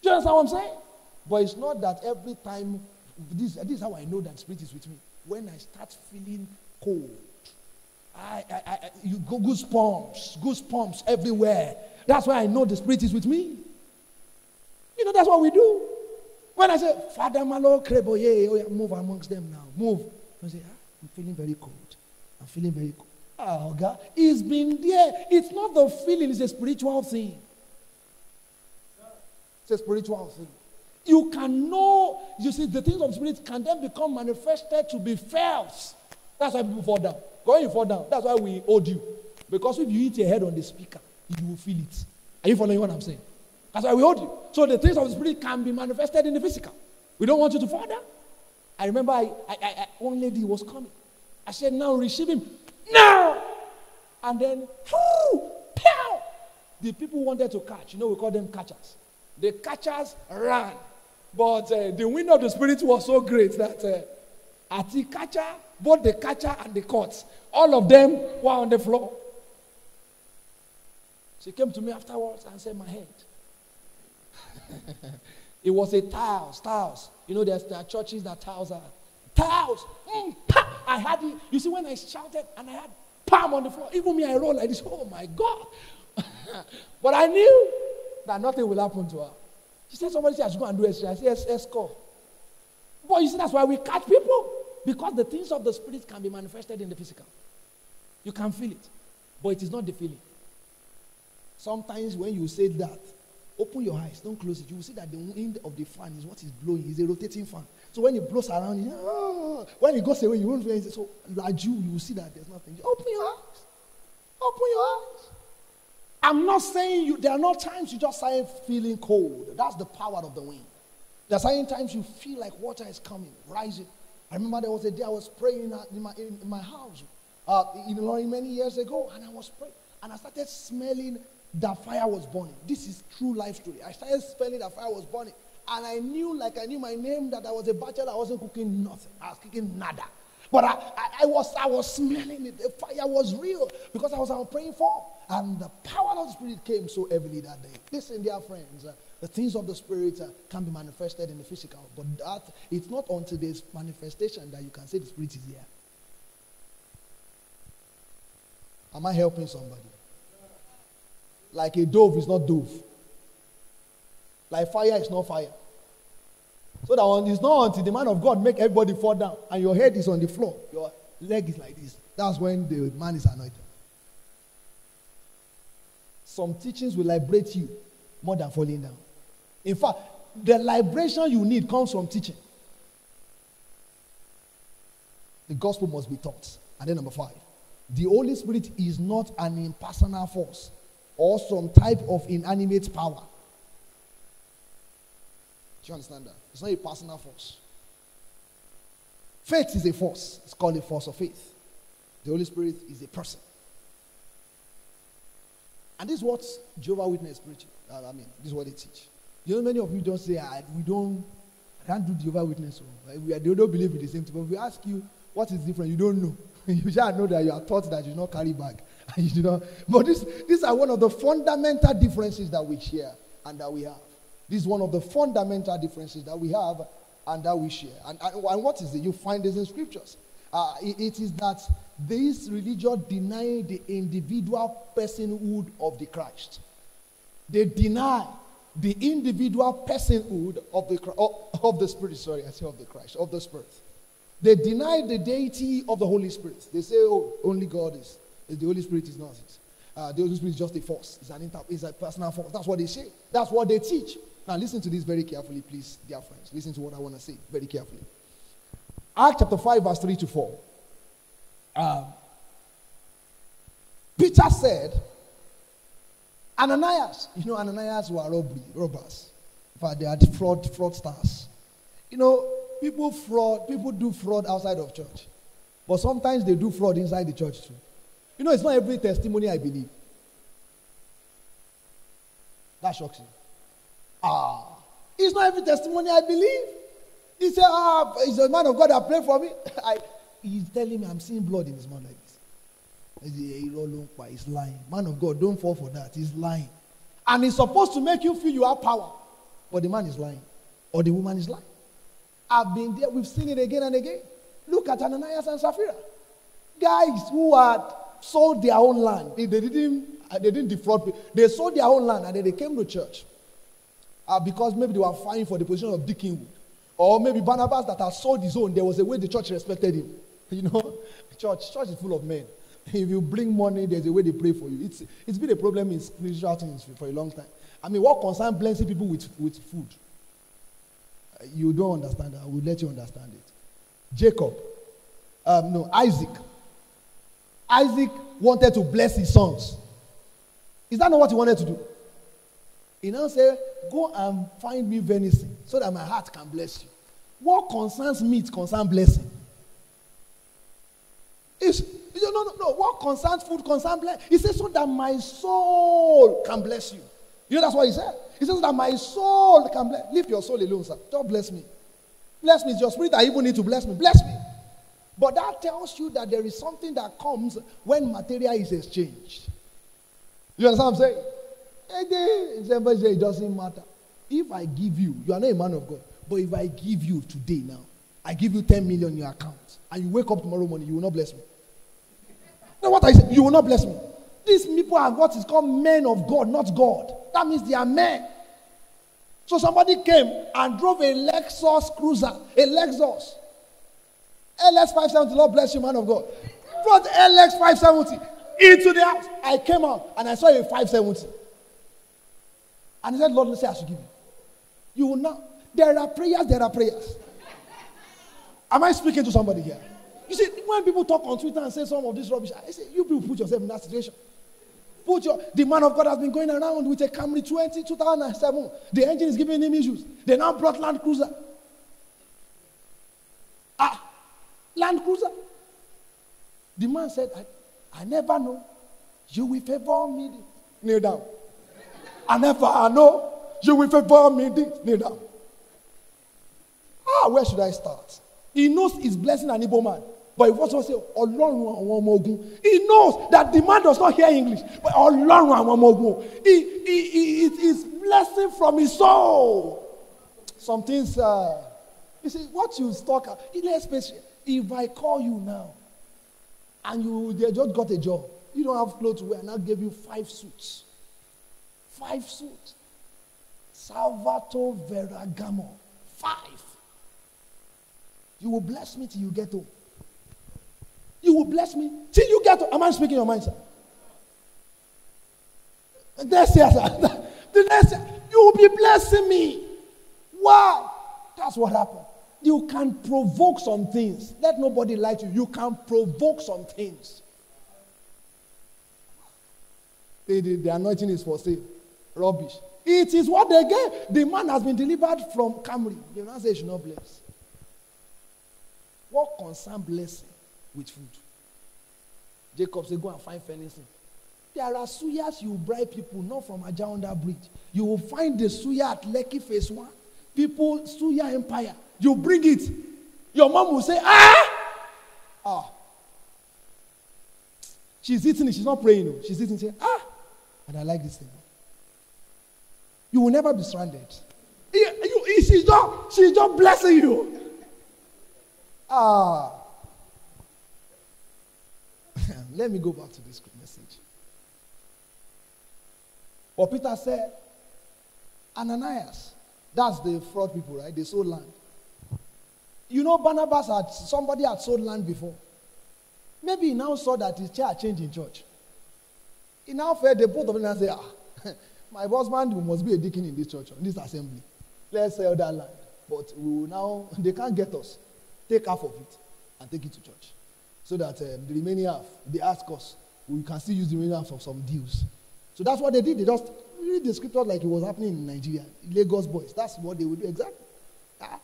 Do you understand what I'm saying? But it's not that every time, this, this is how I know that Spirit is with me. When I start feeling cold, I, I, I, you go goosebumps, goosebumps everywhere. That's why I know the Spirit is with me. You know, that's what we do. When I say, Father Malo Krebo, yeah, oh yeah, move amongst them now. Move. I say, ah, I'm feeling very cold. I'm feeling very cold. Oh, God. It's been there. It's not the feeling, it's a spiritual thing. It's a spiritual thing. You can know, you see, the things of spirit can then become manifested to be felt. That's why people fall down. When you fall down, that's why we hold you. Because if you hit your head on the speaker, you will feel it. Are you following what I'm saying? That's why we hold you. So the things of the spirit can be manifested in the physical. We don't want you to fall down. I remember I, I, I, one lady was coming. I said, Now receive him. Now! And then, whoo, pow! The people wanted to catch. You know, we call them catchers. The catchers ran. But uh, the wind of the spirit was so great that uh, at the catcher, both the catcher and the courts, all of them were on the floor. She came to me afterwards and said, My head. it was a tiles, tiles. You know, there's, there are churches that tiles are. Tiles! Mm, I had it. You see, when I shouted and I had palm on the floor, even me, I rolled like this. Oh my God. but I knew that nothing will happen to her. She said, Somebody said I should go and do S. I said, Yes. But you see, that's why we catch people. Because the things of the spirit can be manifested in the physical. You can feel it, but it is not the feeling. Sometimes when you say that, open your eyes, don't close it. You will see that the wind of the fan is what is blowing. It's a rotating fan. So when it blows around, you, oh, when it goes away, you won't feel it. So like you, you will see that there's nothing. Open your eyes. Open your eyes. I'm not saying you, there are not times you just start feeling cold. That's the power of the wind. There are certain times you feel like water is coming, rising. I remember there was a day I was praying in my, in my house uh, in Illinois many years ago, and I was praying, and I started smelling that fire was burning. This is true life story. I started smelling that fire was burning, and I knew, like I knew my name, that I was a bachelor. I wasn't cooking nothing. I was cooking nada. But I, I, I, was, I was smelling it. The fire was real because I was, I was praying for. And the power of the Spirit came so heavily that day. Listen, dear friends, uh, the things of the Spirit uh, can be manifested in the physical. But that it's not until there's manifestation that you can say the Spirit is here. Am I helping somebody? Like a dove is not dove. Like fire is not fire. So that one is not until the man of God make everybody fall down and your head is on the floor, your leg is like this. That's when the man is anointed. Some teachings will liberate you more than falling down. In fact, the liberation you need comes from teaching. The gospel must be taught. And then number five, the Holy Spirit is not an impersonal force or some type of inanimate power. Do you understand that? It's not a personal force. Faith is a force. It's called a force of faith. The Holy Spirit is a person. And this is what Jehovah Witness preach. Uh, I mean, this is what they teach. You know, many of you just say, we don't, I can't do Jehovah Witness. Oh. So, we, they don't believe in the same thing. But if we ask you, what is different, you don't know. you just know that you are taught that you do not carry bag. you do not. But this, these are one of the fundamental differences that we share and that we have. This is one of the fundamental differences that we have and that we share. And, and, and what is it? You find this in scriptures. Uh, it, it is that this religion deny the individual personhood of the Christ. They deny the individual personhood of the, of the Spirit. Sorry, I say of the Christ, of the Spirit. They deny the deity of the Holy Spirit. They say, oh, only God is. The Holy Spirit is nonsense. Uh, the Holy Spirit is just a force. It's an inter- it's a personal force. That's what they say. That's what they teach. Now, listen to this very carefully, please, dear friends. Listen to what I want to say very carefully. Acts chapter 5, verse 3 to 4. Um, Peter said, Ananias, you know, Ananias were robbery, robbers. Fact, they had fraud, fraudsters. You know, people fraud, people do fraud outside of church. But sometimes they do fraud inside the church too. You know, it's not every testimony I believe. That shocks you. Ah, it's not every testimony I believe. He said, Ah, he's a man of God that prayed for me. I, he's telling me I'm seeing blood in his mouth like this. He's lying. Man of God, don't fall for that. He's lying. And he's supposed to make you feel you have power. But the man is lying. Or the woman is lying. I've been there. We've seen it again and again. Look at Ananias and Sapphira. Guys who had sold their own land. They, they didn't, they didn't defraud people. They sold their own land and then they came to church. Uh, because maybe they were fighting for the position of deaconwood. Or maybe Barnabas that has sold his own, there was a way the church respected him. You know, church, church is full of men. If you bring money, there's a way they pray for you. It's, it's been a problem in spiritual things for a long time. I mean, what concern blessing people with, with food? Uh, you don't understand that. I will let you understand it. Jacob, um, no, Isaac. Isaac wanted to bless his sons. Is that not what he wanted to do? He now said, Go and find me venison so that my heart can bless you. What concerns meat concerns blessing. It's, no, no, no. What concerns food concerns blessing. He says, So that my soul can bless you. You know that's what he said? He says, So that my soul can bless. Leave your soul alone, sir. Don't bless me. Bless me. It's your spirit that even need to bless me. Bless me. But that tells you that there is something that comes when material is exchanged. You understand what I'm saying? Somebody say it doesn't matter. If I give you, you are not a man of God, but if I give you today now, I give you 10 million in your account, and you wake up tomorrow morning, you will not bless me. Now, what I say, you will not bless me. These people are what is called men of God, not God. That means they are men. So somebody came and drove a Lexus cruiser, a Lexus. LX 570, Lord bless you, man of God. Brought LX 570 into the house. I came out and I saw a 570. And he said, Lord, say I should give you. You will not. There are prayers, there are prayers. Am I speaking to somebody here? You see, when people talk on Twitter and say some of this rubbish, I say, you people put yourself in that situation. Put your, the man of God has been going around with a Camry 20, 2007. The engine is giving him issues. They now brought Land Cruiser. Ah, Land Cruiser. The man said, I, I never know. You will favor me. Kneel down. I never I know. You will favor me. Down. Ah, where should I start? He knows he's blessing an Igbo man. But he also say, Ọlọ́run àwọn. He knows that the man does not hear English. But Ọlọ́run àwọn ọmọ. He, he, he, is blessing from his soul. Some things, uh, you see, what you talk, let's if I call you now and you just got a job, you don't have clothes to wear, and I give you five suits. Five suits. Salvatore Ferragamo. Five. You will bless me till you get home. You will bless me till you get home. Am I speaking your mind, sir? Next year, sir. The next year, you will be blessing me. Wow. That's what happened. You can provoke some things. Let nobody lie to you. You can provoke some things. The, the, the anointing is for sale. Rubbish. It is what they gave. The man has been delivered from Camry. The man says, should not bless. What concern blessing with food? Jacob said, Go and find venison. There are suyas you bribe people, not from Ajaunda Bridge. You will find the suya at Lekki Phase 1. People, suya empire. You bring it. Your mom will say, Ah! Ah. She's eating it. She's not praying. She's eating. Say, ah! And I like this thing. You will never be stranded. You, she's, just, she's just blessing you. Ah. Let me go back to this message. But Peter said, Ananias, that's the fraud people, right? They sold land. You know, Barnabas had somebody had sold land before. Maybe he now saw that his chair changed in church. He now felt the both of them and say, ah, my husband must be a deacon in this church, in this assembly. Let's sell that land. But we will now, they can't get us. Take half of it and take it to church. So that um, the remaining half, they ask us, we can still use the remaining half for some deals. So that's what they did. They just read the scripture like it was happening in Nigeria. Lagos boys. That's what they would do exactly. Ah.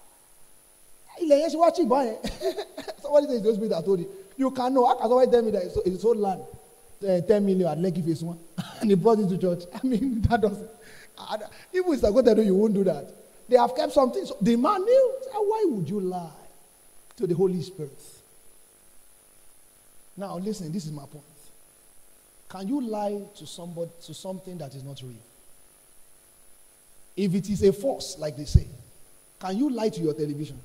Somebody says those people that told you. You can know. How can somebody tell me that it's, it's old land? Uh, 10 million at Lekki Phase 1. and he brought it to church. I mean, that doesn't. If going to do, you won't do that. They have kept something. So the man knew. Why would you lie to the Holy Spirit? Now, listen, this is my point. Can you lie to somebody to something that is not real? If it is a force, like they say, can you lie to your television?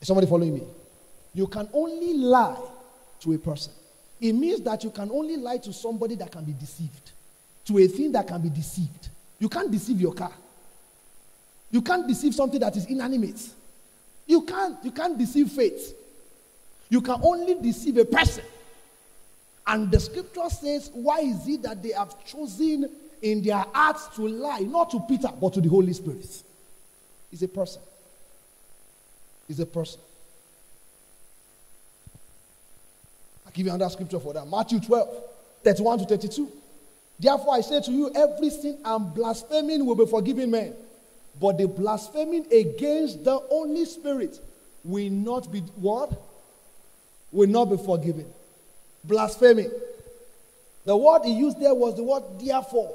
Is somebody following me? You can only lie to a person. It means that you can only lie to somebody that can be deceived, to a thing that can be deceived. You can't deceive your car. You can't deceive something that is inanimate. You can't. You can't deceive faith. You can only deceive a person. And the scripture says, Why is it that they have chosen in their hearts to lie, not to Peter, but to the Holy Spirit? It's a person. It's a person. I'll give you another scripture for that. Matthew 12, 31 to 32. Therefore, I say to you, every sin and blaspheming will be forgiven men. But the blaspheming against the Holy Spirit will not be what? Will not be forgiven. Blaspheming. The word he used there was the word therefore.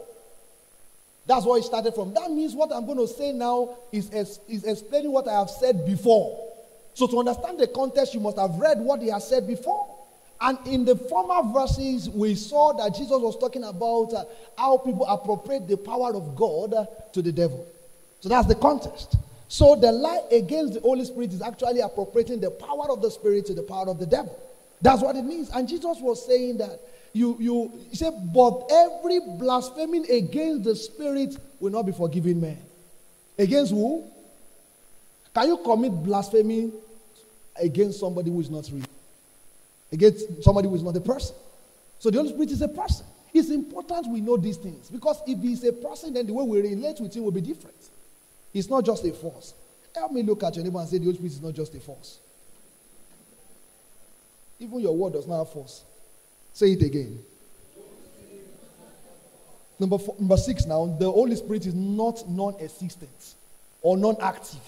That's where it started from. That means what I'm going to say now is, is explaining what I have said before. So to understand the context, you must have read what he has said before. And in the former verses, we saw that Jesus was talking about uh, how people appropriate the power of God uh, to the devil. So that's the context. So the lie against the Holy Spirit is actually appropriating the power of the Spirit to the power of the devil. That's what it means. And Jesus was saying that you, you said, but every blaspheming against the Spirit will not be forgiven man. Against who? Can you commit blasphemy against somebody who is not real? Against somebody who is not a person. So the Holy Spirit is a person. It's important we know these things because if he's a person, then the way we relate with him will be different. It's not just a force. Help me look at your neighbor and say, The Holy Spirit is not just a force. Even your word does not have force. Say it again. Number, four, number six now, the Holy Spirit is not non existent or non active.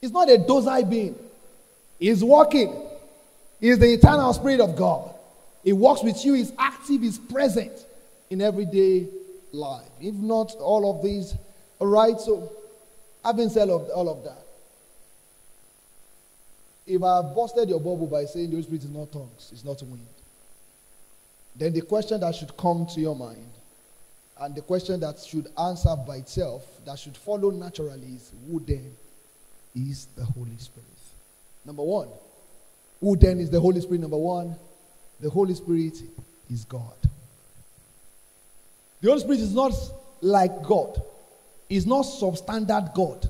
It's not a docile being, He's working. He's the eternal Spirit of God. He works with you, He's active, He's present in everyday life. If not all of these, all right, so having said all of, all of that, if I have busted your bubble by saying the Holy Spirit is not tongues, it's not wind, then the question that should come to your mind and the question that should answer by itself, that should follow naturally, is who then is the Holy Spirit? Number one, who then is the Holy Spirit? Number one, the Holy Spirit is God. The Holy Spirit is not like God is not substandard God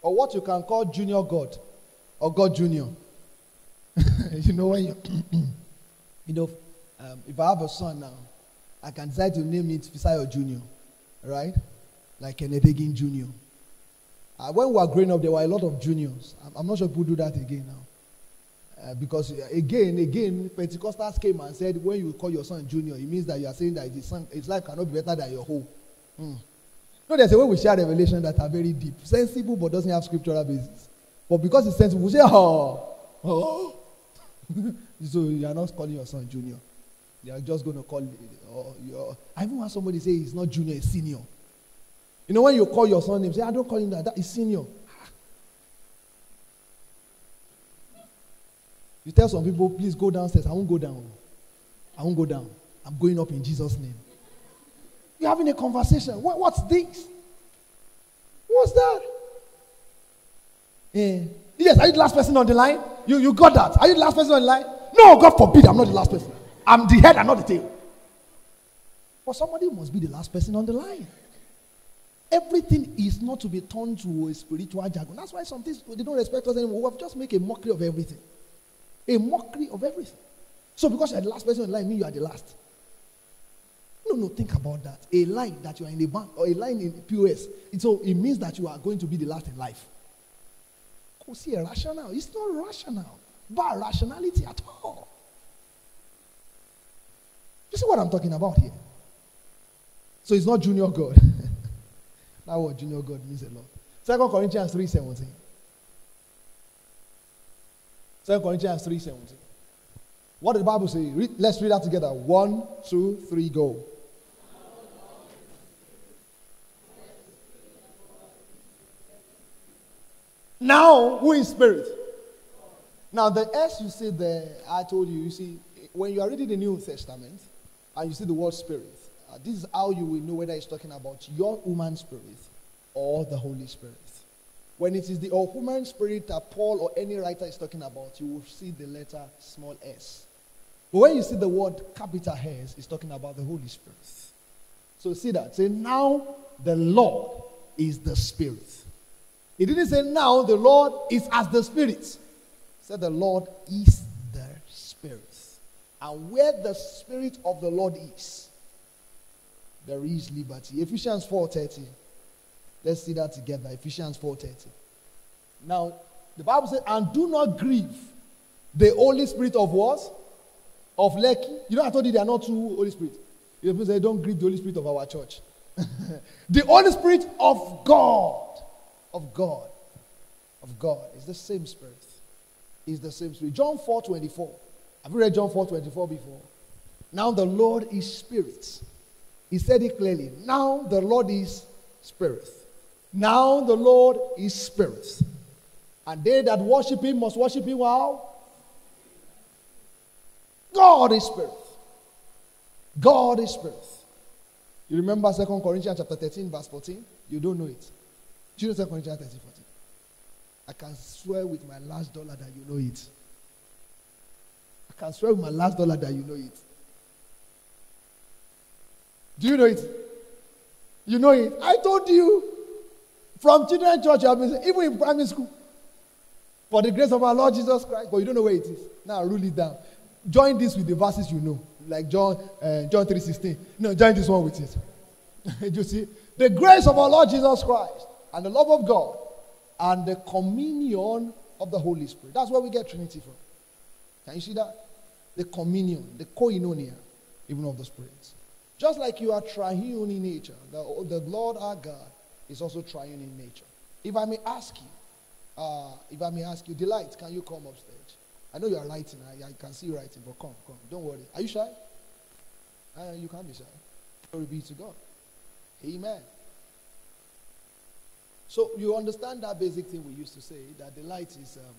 or what you can call junior God or God junior. you know when you, you know, um, if I have a son now, I can decide to name it Fisayo Junior, right? Like Kenneth Hagin Junior. Uh, when we were growing up, there were a lot of juniors. I'm, I'm not sure people do that again now. Uh, because uh, again, again, Pentecostals came and said, when you call your son junior, it means that you are saying that his, son, his life cannot be better than your whole. Mm. No, there's a way we share revelation that are very deep, sensible, but doesn't have scriptural basis. But because it's sensible, we say, oh, oh. so you are not calling your son junior. You are just going to call oh, your. I even had somebody say he's not junior, he's senior. You know, when you call your son name, say, I don't call him that, that is senior. You tell some people, please go downstairs. I won't go down. I won't go down. I'm going up in Jesus' name. You're having a conversation. What, what's this? What's that? Yeah. Yes, are you the last person on the line? You, you got that? Are you the last person on the line? No, God forbid, I'm not the last person. I'm the head, I'm not the tail. But somebody must be the last person on the line. Everything is not to be turned to a spiritual jargon. That's why some things they don't respect us anymore. We have just make a mockery of everything a mockery of everything. So because you're the last person in line, mean you are the last. No, no, think about that. A line that you are in the bank or a line in POS, it, so it means that you are going to be the last in life. Go see a rational. It's not rational, but rationality at all. You see what I'm talking about here? So it's not junior God. that word junior God means a lot. Second Corinthians 3 17. 2 Corinthians 3.17. What did the Bible say? Read, let's read that together. One, two, three, go. Now, who is spirit? Now, the S you see there, I told you, you see, when you are reading the New Testament and you see the word spirit, uh, this is how you will know whether it's talking about your human spirit or the Holy Spirit. When it is the human spirit that Paul or any writer is talking about, you will see the letter small s. But when you see the word capital S, it's talking about the Holy Spirit. So see that. Say, now the Lord is the Spirit. He didn't say now the Lord is as the Spirit. He said the Lord is the Spirit. And where the Spirit of the Lord is, there is liberty. Ephesians 4:30. Let's see that together. Ephesians 4:30. Now, the Bible says, and do not grieve the Holy Spirit of what? Of Lekki. You know, I told you there are not two Holy Spirit. You say, don't grieve the Holy Spirit of our church. the Holy Spirit of God of God. Of God. It's the same spirit. It's the same spirit. John 4 24. Have you read John 4 24 before? Now the Lord is spirit. He said it clearly. Now the Lord is spirit. Now the Lord is spirit. And they that worship him must worship him how? God is spirit. God is spirit. You remember 2 Corinthians chapter 13, verse 14? You don't know it. Do you know 2 Corinthians 13, 14? I can swear with my last dollar that you know it. I can swear with my last dollar that you know it. Do you know it? You know it. I told you from children's church, you have been even in primary school. For the grace of our Lord Jesus Christ, but you don't know where it is. Now rule it down. Join this with the verses you know, like John uh, John 3:16. No, join this one with it. you see? The grace of our Lord Jesus Christ and the love of God and the communion of the Holy Spirit. That's where we get Trinity from. Can you see that? The communion, the koinonia, even of the spirits. Just like you are triune in nature, the, the Lord our God is also triune in nature. If I may ask you, uh, if I may ask you, Delight, can you come upstage? I know you are writing. I, I can see you writing, but come, come. Don't worry. Are you shy? Uh, you can't be shy. Glory be to God. Amen. So you understand that basic thing we used to say that Delight is. Um,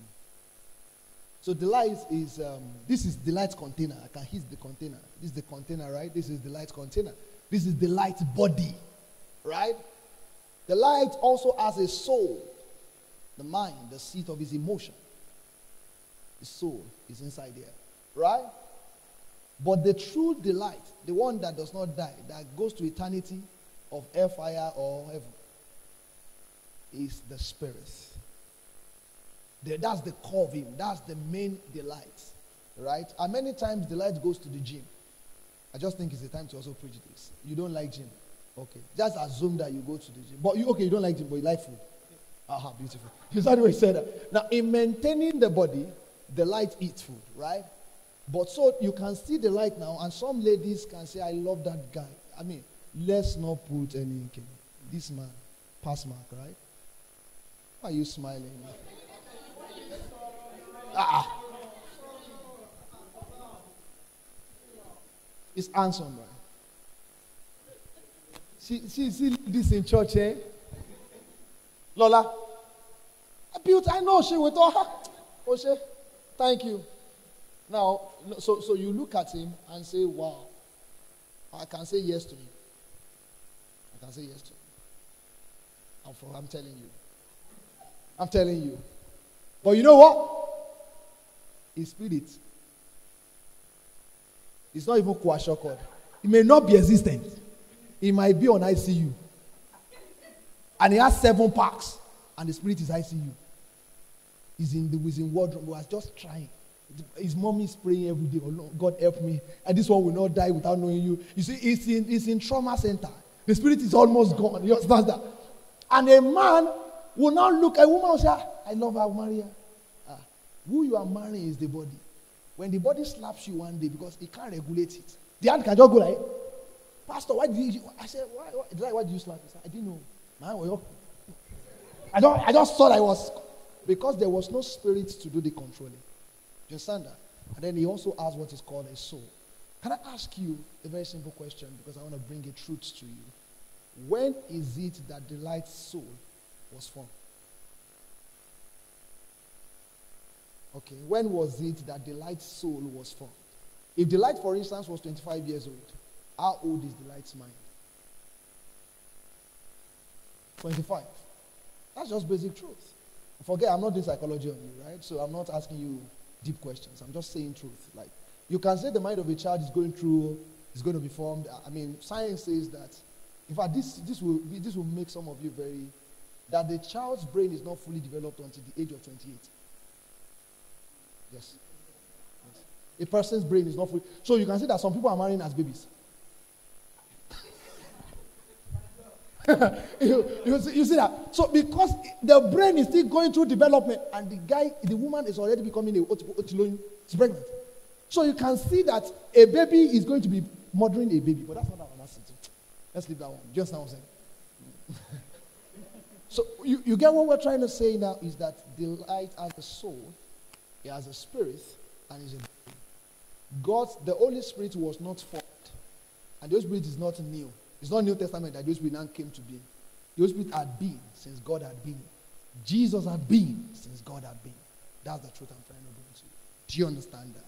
so Delight is um, this is Delight container. I can hit the container. This is the container, right? This is Delight container. This is Delight body, right? Delight also has a soul, the mind, the seat of his emotion. The soul is inside there, right? But the true Delight, the one that does not die, that goes to eternity of hellfire or heaven, is the Spirit. The, that's the core of Him. That's the main Delight. Right? And many times Delight goes to the gym. I just think it's the time to also preach this. You don't like gym. Okay. Just assume that you go to the gym. But you okay, you don't like gym, but you like food. Aha, beautiful. You the way he said that. Now, in maintaining the body, Delight eats food, right? But so you can see Delight now, and some ladies can say, I love that guy. I mean, let's not put any this man, pass mark, right? Why are you smiling? Ah. It's handsome, right? See, see, see this in church, eh? Lola. I built, I know she with all her. Oh, she, thank you. Now, so, so you look at him and say, wow, I can say yes to him. I can say yes to him. I'm, for, I'm telling you. I'm telling you. But you know what? His spirit. It's not even kwashiorkor. It may not be existent. It might be on ICU. And he has seven packs. And the spirit is ICU. He's in the he's in wardrobe. He was just trying. His mommy is praying every day. Oh, Lord, God help me. And this one will not die without knowing you. You see, it's in, it's in trauma center. The spirit is almost gone. You understand that? And a man will not look, a woman will say, I love her, Maria. Ah, who you are marrying is the body. When the body slaps you one day because it can't regulate it, the hand can just go like, Pastor, why did you? I said, why, why, did I, why you slap? Said, I didn't know. Man, I, don't, I just thought I was, because there was no spirit to do the controlling. You understand that? And then he also asked what is called a soul. Can I ask you a very simple question because I want to bring a truth to you? When is it that Delight soul was formed? Okay, when was it that Delight soul was formed? If Delight, for instance, was 25 years old, how old is Delight's mind? 25. That's just basic truth. Forget, I'm not doing psychology on you, right? So I'm not asking you deep questions. I'm just saying truth. Like, you can say the mind of a child is going through, is going to be formed. I mean, science says that. In fact, this, this, will, be, this will make some of you very, that the child's brain is not fully developed until the age of 28. Yes. yes. A person's brain is not fully. So you can see that some people are marrying as babies. you, you, see, you, see, that? So because the brain is still going through development and the guy, the woman is already becoming a is pregnant. So you can see that a baby is going to be murdering a baby, but that's not I'm asking. Let's leave that one. Just now saying. so you, you get what we're trying to say now is that Delight has a soul, it has a spirit, and is a God, the Holy Spirit was not formed. And the Holy Spirit is not new. It's not New Testament that Holy Spirit now came to be. The Holy Spirit had been since God had been. Jesus had been since God had been. That's the truth I'm trying to bring to you. Do you understand that?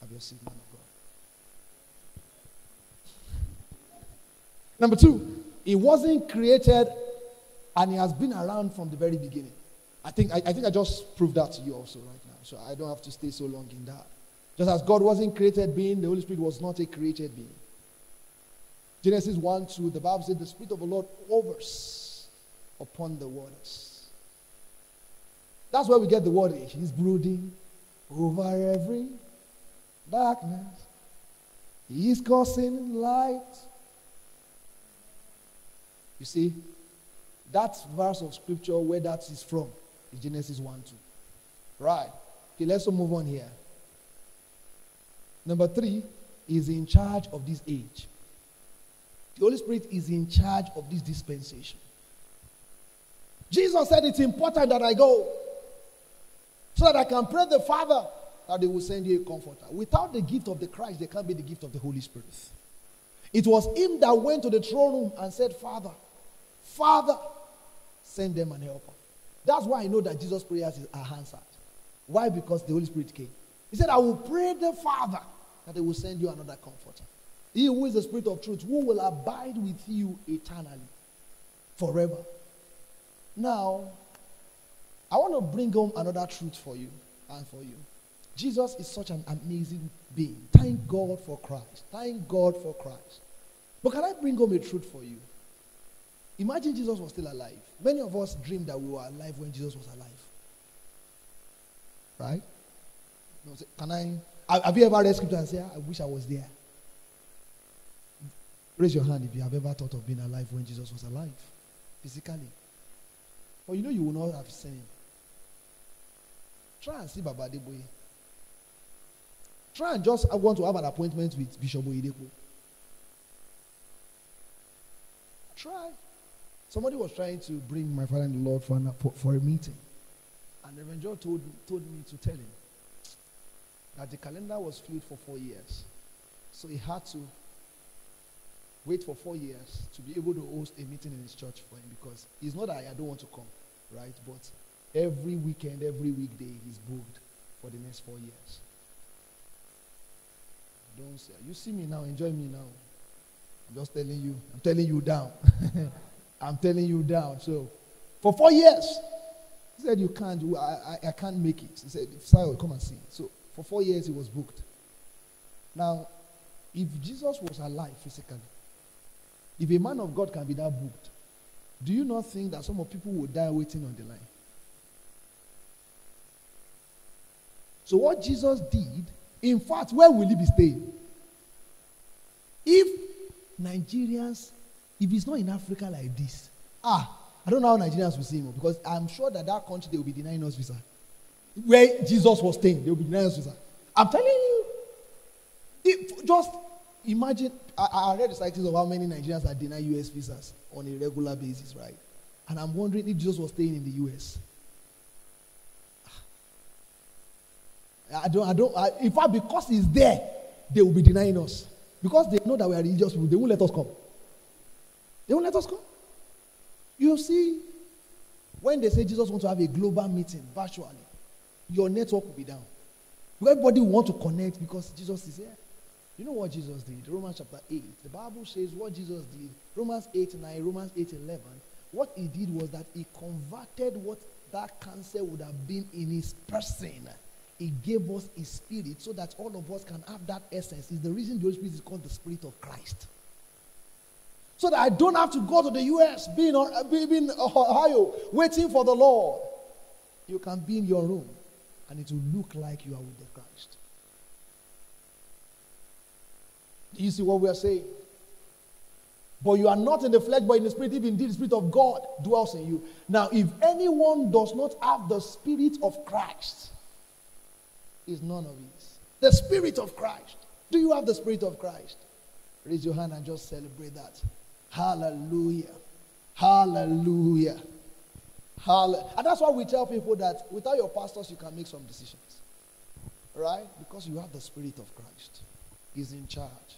Have your seat, man of God. Number two, he wasn't created and he has been around from the very beginning. I think I, I, think I just proved that to you also right now. So I don't have to stay so long in that. Just as God wasn't created being, the Holy Spirit was not a created being. Genesis 1 2, the Bible said, The Spirit of the Lord hovers upon the waters. That's where we get the word. He's brooding over every darkness. He's causing light. You see, that verse of scripture where that is from is Genesis 1 2. Right. Okay, let's move on here. Number three is in charge of this age. The Holy Spirit is in charge of this dispensation. Jesus said it's important that I go so that I can pray the Father that they will send you a comforter. Without the gift of the Christ, there can't be the gift of the Holy Spirit. It was him that went to the throne room and said, Father, Father, send them an helper. That's why I know that Jesus' prayers are answered. Why? Because the Holy Spirit came. He said, I will pray the Father that they will send you another comforter. He who is the Spirit of truth, who will abide with you eternally, forever. Now, I want to bring home another truth for you and for you. Jesus is such an amazing being. Thank God for Christ. Thank God for Christ. But can I bring home a truth for you? Imagine Jesus was still alive. Many of us dream that we were alive when Jesus was alive. Right? Can I? Have you ever read scripture and say, I wish I was there? Raise your hand if you have ever thought of being alive when Jesus was alive, physically. But you know you will not have seen. Try and see Baba Adeboye. Try and just I want to have an appointment with Bishop Oyedepo. Try. Somebody was trying to bring my father in the Lord for, an, for, for a meeting. And Reverend John told, told me to tell him that the calendar was filled for four years. So he had to wait for four years to be able to host a meeting in his church for him because it's not that I don't want to come, right? But every weekend, every weekday, he's booked for the next four years. Don't say, you see me now, enjoy me now. I'm just telling you, I'm telling you down. I'm telling you down. So, for four years, he said, You can't, I, I, I can't make it. He said, Sire, come and see. So, for four years, he was booked. Now, if Jesus was alive physically, if a man of God can be that booked, do you not think that some of people will die waiting on the line? So, what Jesus did, in fact, where will he be staying? If Nigerians, if it's not in Africa like this, ah, I don't know how Nigerians will see him because I'm sure that that country they will be denying us visa. Where Jesus was staying, they will be denying us visa. I'm telling you. If, just imagine. I, I read the statistics of how many Nigerians are denied U.S. visas on a regular basis, right? And I'm wondering if Jesus was staying in the U.S. I don't. I don't. I, in fact, because he's there, they will be denying us because they know that we are religious people. They won't let us come. They won't let us come. You see, when they say Jesus wants to have a global meeting virtually, your network will be down. Everybody will want to connect because Jesus is here. You know what Jesus did? Romans chapter 8. The Bible says what Jesus did. Romans 8 9, Romans 8 11. What he did was that he converted what that cancer would have been in his person. He gave us his spirit so that all of us can have that essence. Is the reason the Holy Spirit is called the Spirit of Christ so that I don't have to go to the US, being in, Ohio, waiting for the Lord. You can be in your room and it will look like you are with the Christ. Do you see what we are saying? But you are not in the flesh, but in the spirit, if indeed the spirit of God dwells in you. Now, if anyone does not have the spirit of Christ, is none of his. The spirit of Christ. Do you have the spirit of Christ? Raise your hand and just celebrate that. Hallelujah. Hallelujah. Hallelujah. And that's why we tell people that without your pastors, you can make some decisions. Right? Because you have the Spirit of Christ. He's in charge.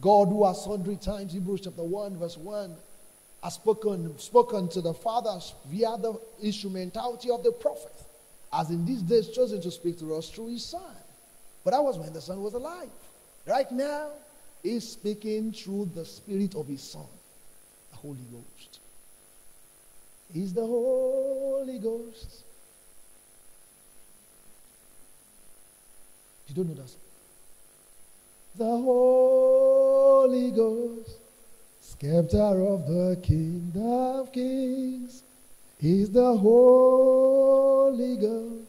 God, who has sundry times, Hebrews chapter 1, verse 1, has spoken, spoken to the fathers via the instrumentality of the prophet, as in these days chosen to speak to us through his son. But that was when the son was alive. Right now, he's speaking through the Spirit of His Son, the Holy Ghost. He's the Holy Ghost. You don't know that? The Holy Ghost, scepter of the King of Kings, is the Holy Ghost.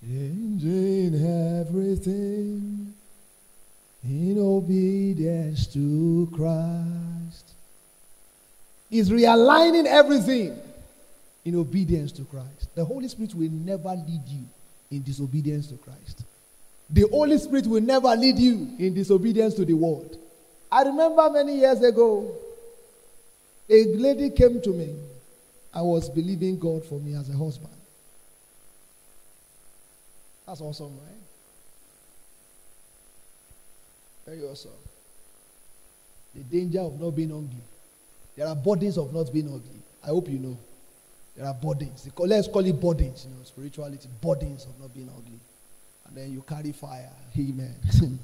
Changing everything in obedience to Christ. Is realigning everything in obedience to Christ. The Holy Spirit will never lead you in disobedience to Christ. The Holy Spirit will never lead you in disobedience to the world. I remember many years ago, a lady came to me. I was believing God for me as a husband. That's awesome, right? Very awesome. The danger of not being ugly. There are burdens of not being ugly. I hope you know. There are burdens. Let's call it burdens, you know, spirituality, burdens of not being ugly. And then you carry fire. Amen.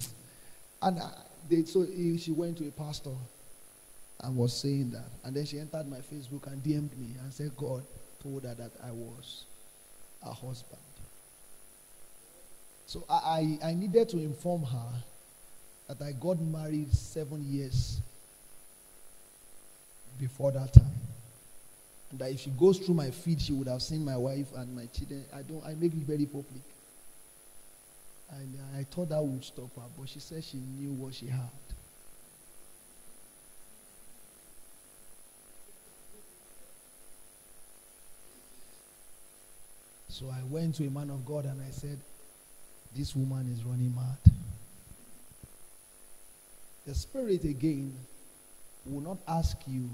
and uh, they, so he, she went to a pastor and was saying that. And then she entered my Facebook and DM'd me and said God told her that I was a husband. So I, I, I needed to inform her that I got married seven years before that time. That if she goes through my feed, she would have seen my wife and my children. I don't I make it very public. And I thought that would stop her, but she said she knew what she had. So I went to a man of God and I said, this woman is running mad. The Spirit again will not ask you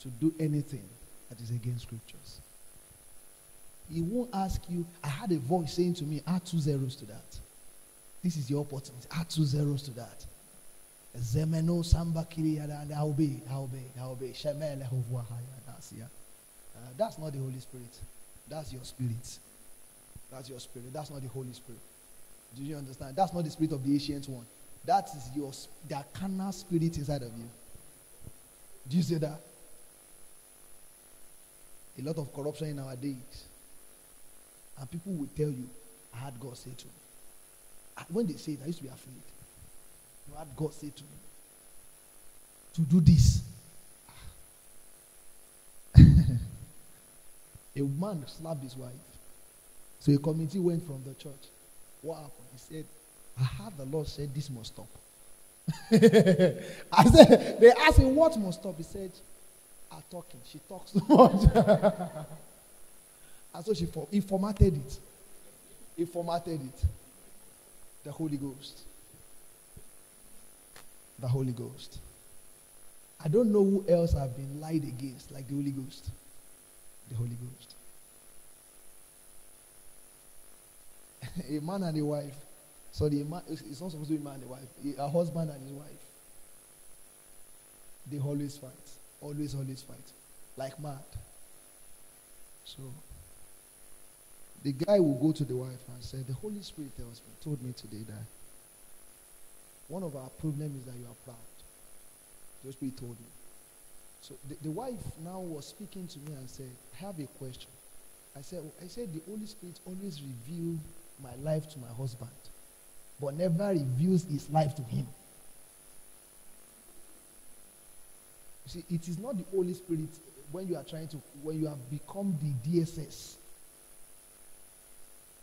to do anything that is against scriptures. He won't ask you. I had a voice saying to me, add two zeros to that. This is your opportunity. Add two zeros to that. Zemeno samba. That's not the Holy Spirit. That's your spirit. That's your spirit. That's not the Holy Spirit. Do you understand? That's not the spirit of the ancient one. That is your the carnal spirit inside of you. Do you see that? A lot of corruption in our days. And people will tell you, I had God say to me. When they say it, I used to be afraid. I had God say to me to do this. a man slapped his wife. So a committee went from the church. What happened? He said, I heard the Lord said this must stop. I said, they asked him what must stop. He said, are talking. She talks too much. and so she for, he formatted it. He formatted it. The Holy Ghost. The Holy Ghost. I don't know who else I've been lied against like the Holy Ghost. The Holy Ghost. a man and a wife. So the man, it's not supposed to be man and a wife. A husband and his wife. They always fight. Always, always fight. Like mad. So the guy will go to the wife and say, The Holy Spirit tells me, told me today that one of our problems is that you are proud. The Holy Spirit told me. So the, the wife now was speaking to me and said, I have a question. I said, I said the Holy Spirit always reveal my life to my husband, but never reveals his life to him. You see, it is not the Holy Spirit when you are trying to, when you have become the DSS.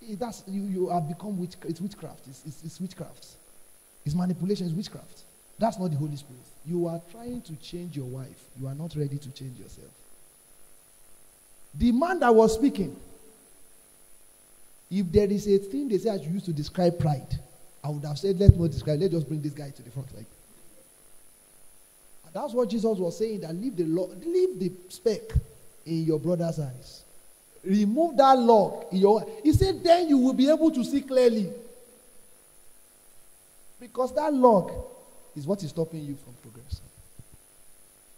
It, eh, that's, you, you have become witch, it's witchcraft. It's, it's, it's witchcraft. It's manipulation, it's witchcraft. That's not the Holy Spirit. You are trying to change your wife. You are not ready to change yourself. The man that was speaking, if there is a thing they say I should use to describe pride, I would have said, let's not describe, let's just bring this guy to the front. Like that's what Jesus was saying, that leave the log, leave the speck in your brother's eyes. Remove that log in your he said, then you will be able to see clearly. Because that log is what is stopping you from progressing.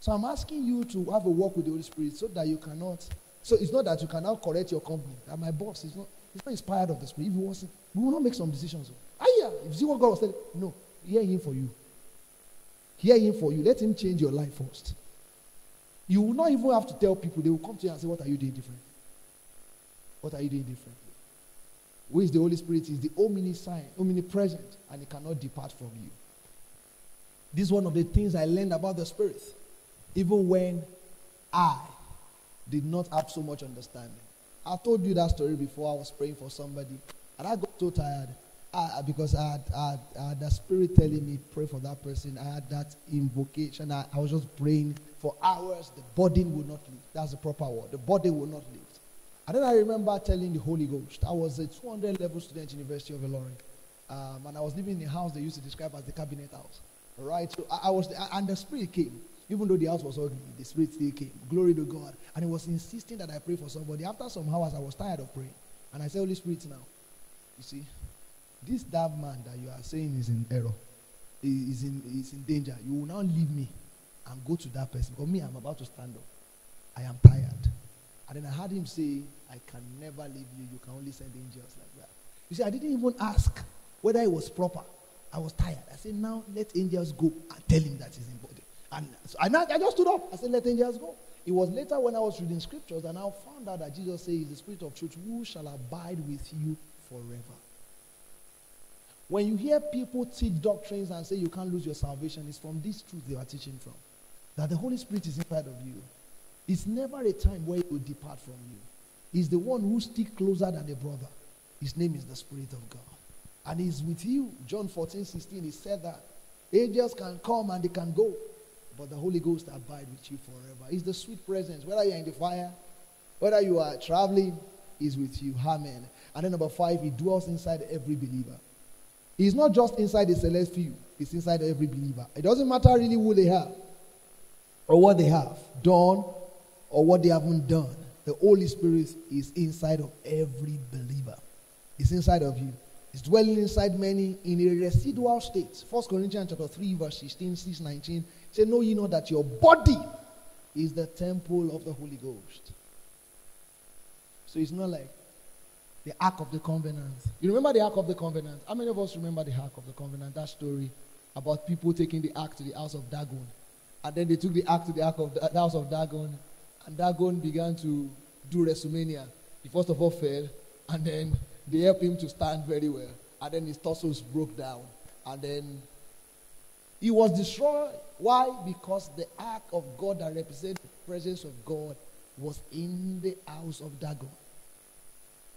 So I'm asking you to have a walk with the Holy Spirit so that you cannot. So it's not that you cannot correct your company. That my boss is not. He's not inspired of the Spirit. If he wasn't, we will not make some decisions. Ah, yeah. If you see what God was saying, no. Hear him for you. Hear him for you. Let him change your life first. You will not even have to tell people. They will come to you and say, What are you doing different? What are you doing differently? Who is the Holy Spirit? Is the omnipresent, and it cannot depart from you. This is one of the things I learned about the Spirit. Even when I did not have so much understanding. I told you that story before. I was praying for somebody, and I got so tired I, because I had, I, had, I had, the Spirit telling me pray for that person. I had that invocation. I, I was just praying for hours. The burden would not leave. That's the proper word. The body would not leave. And then I remember telling the Holy Ghost. I was a 200 level student, at University of Ilorin, um, and I was living in a house they used to describe as the cabinet house. Right? So I, I was, and the Spirit came. Even though the house was ugly, the Spirit still came. Glory to God. And he was insisting that I pray for somebody. After some hours, I was tired of praying. And I said, Holy Spirit, now, you see, this dark man that you are saying is in error, is in, is in danger. You will now leave me and go to that person. For me, I'm about to stand up. I am tired. And then I heard him say, I can never leave you. You can only send angels like that. You see, I didn't even ask whether it was proper. I was tired. I said, now let angels go and tell him that he's in body. And so I, I just stood up. I said, let angels go. It was later when I was reading scriptures and I found out that Jesus says, the spirit of truth, who shall abide with you forever. When you hear people teach doctrines and say you can't lose your salvation, it's from this truth they are teaching from. That the Holy Spirit is inside of you. It's never a time where it will depart from you. He's the one who sticks closer than a brother. His name is the Spirit of God. And he's with you. John 14, 16, he said that. Angels can come and they can go. But the Holy Ghost abide with you forever. It's the sweet presence. Whether you're in the fire, whether you are traveling, is with you. Amen. And then number five, he dwells inside every believer. He's not just inside the celestial few, he's inside every believer. It doesn't matter really who they have or what they have done or what they haven't done. The Holy Spirit is inside of every believer. It's inside of you. It's dwelling inside many in a residual state. 1 Corinthians chapter 3, verse 16, 6, 19. Say, Know ye know that your body is the temple of the Holy Ghost. So it's not like the Ark of the Covenant. You remember the Ark of the Covenant? How many of us remember the Ark of the Covenant? That story about people taking the Ark to the house of Dagon. And then they took the Ark to the, Ark of the, house of Dagon. And Dagon began to do WrestleMania. He first of all fell. And then they helped him to stand very well. And then his torsos broke down. And then he was destroyed. Why? Because the Ark of God that represents the presence of God was in the house of Dagon.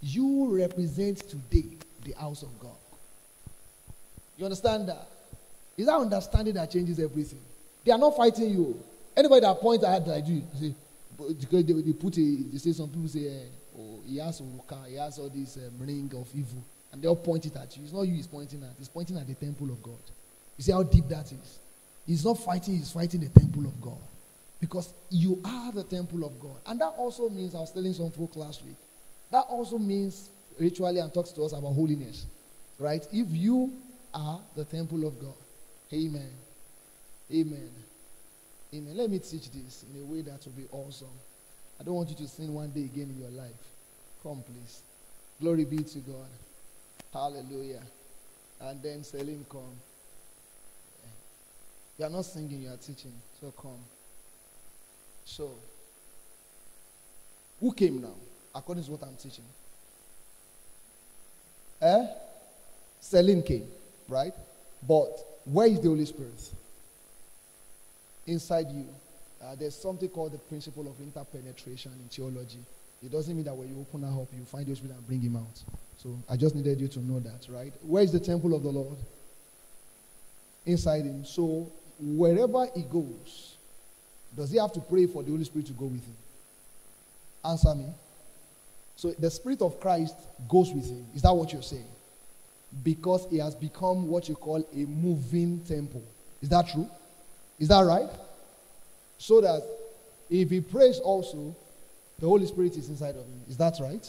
You represent today the house of God. You understand that? Is that understanding that changes everything. They are not fighting you. Anybody that points at like you, say, because they, they put a, they say some people say, eh, oh, he has he has all this um, ring of evil, and they all point it at you. It's not you he's pointing at, he's pointing at the temple of God. You see how deep that is? He's not fighting, he's fighting the temple of God. Because you are the temple of God. And that also means, I was telling some folk last week, that also means ritually and talks to us about holiness. Right? If you are the temple of God. Amen. Amen. Amen. Let me teach this in a way that will be awesome. I don't want you to sin one day again in your life. Come, please. Glory be to God. Hallelujah. And then Selim, come. You are not singing, you are teaching. So come. So, who came now? According to what I'm teaching. Eh? Celine came, right? But where is the Holy Spirit? Inside you. Uh, there's something called the principle of interpenetration in theology. It doesn't mean that when you open up, you find the Holy Spirit and bring him out. So I just needed you to know that, right? Where is the temple of the Lord? Inside him. So wherever he goes, does he have to pray for the Holy Spirit to go with him? Answer me. So the Spirit of Christ goes with him. Is that what you're saying? Because he has become what you call a moving temple. Is that true? Is that right? So that if he prays also, the Holy Spirit is inside of him. Is that right?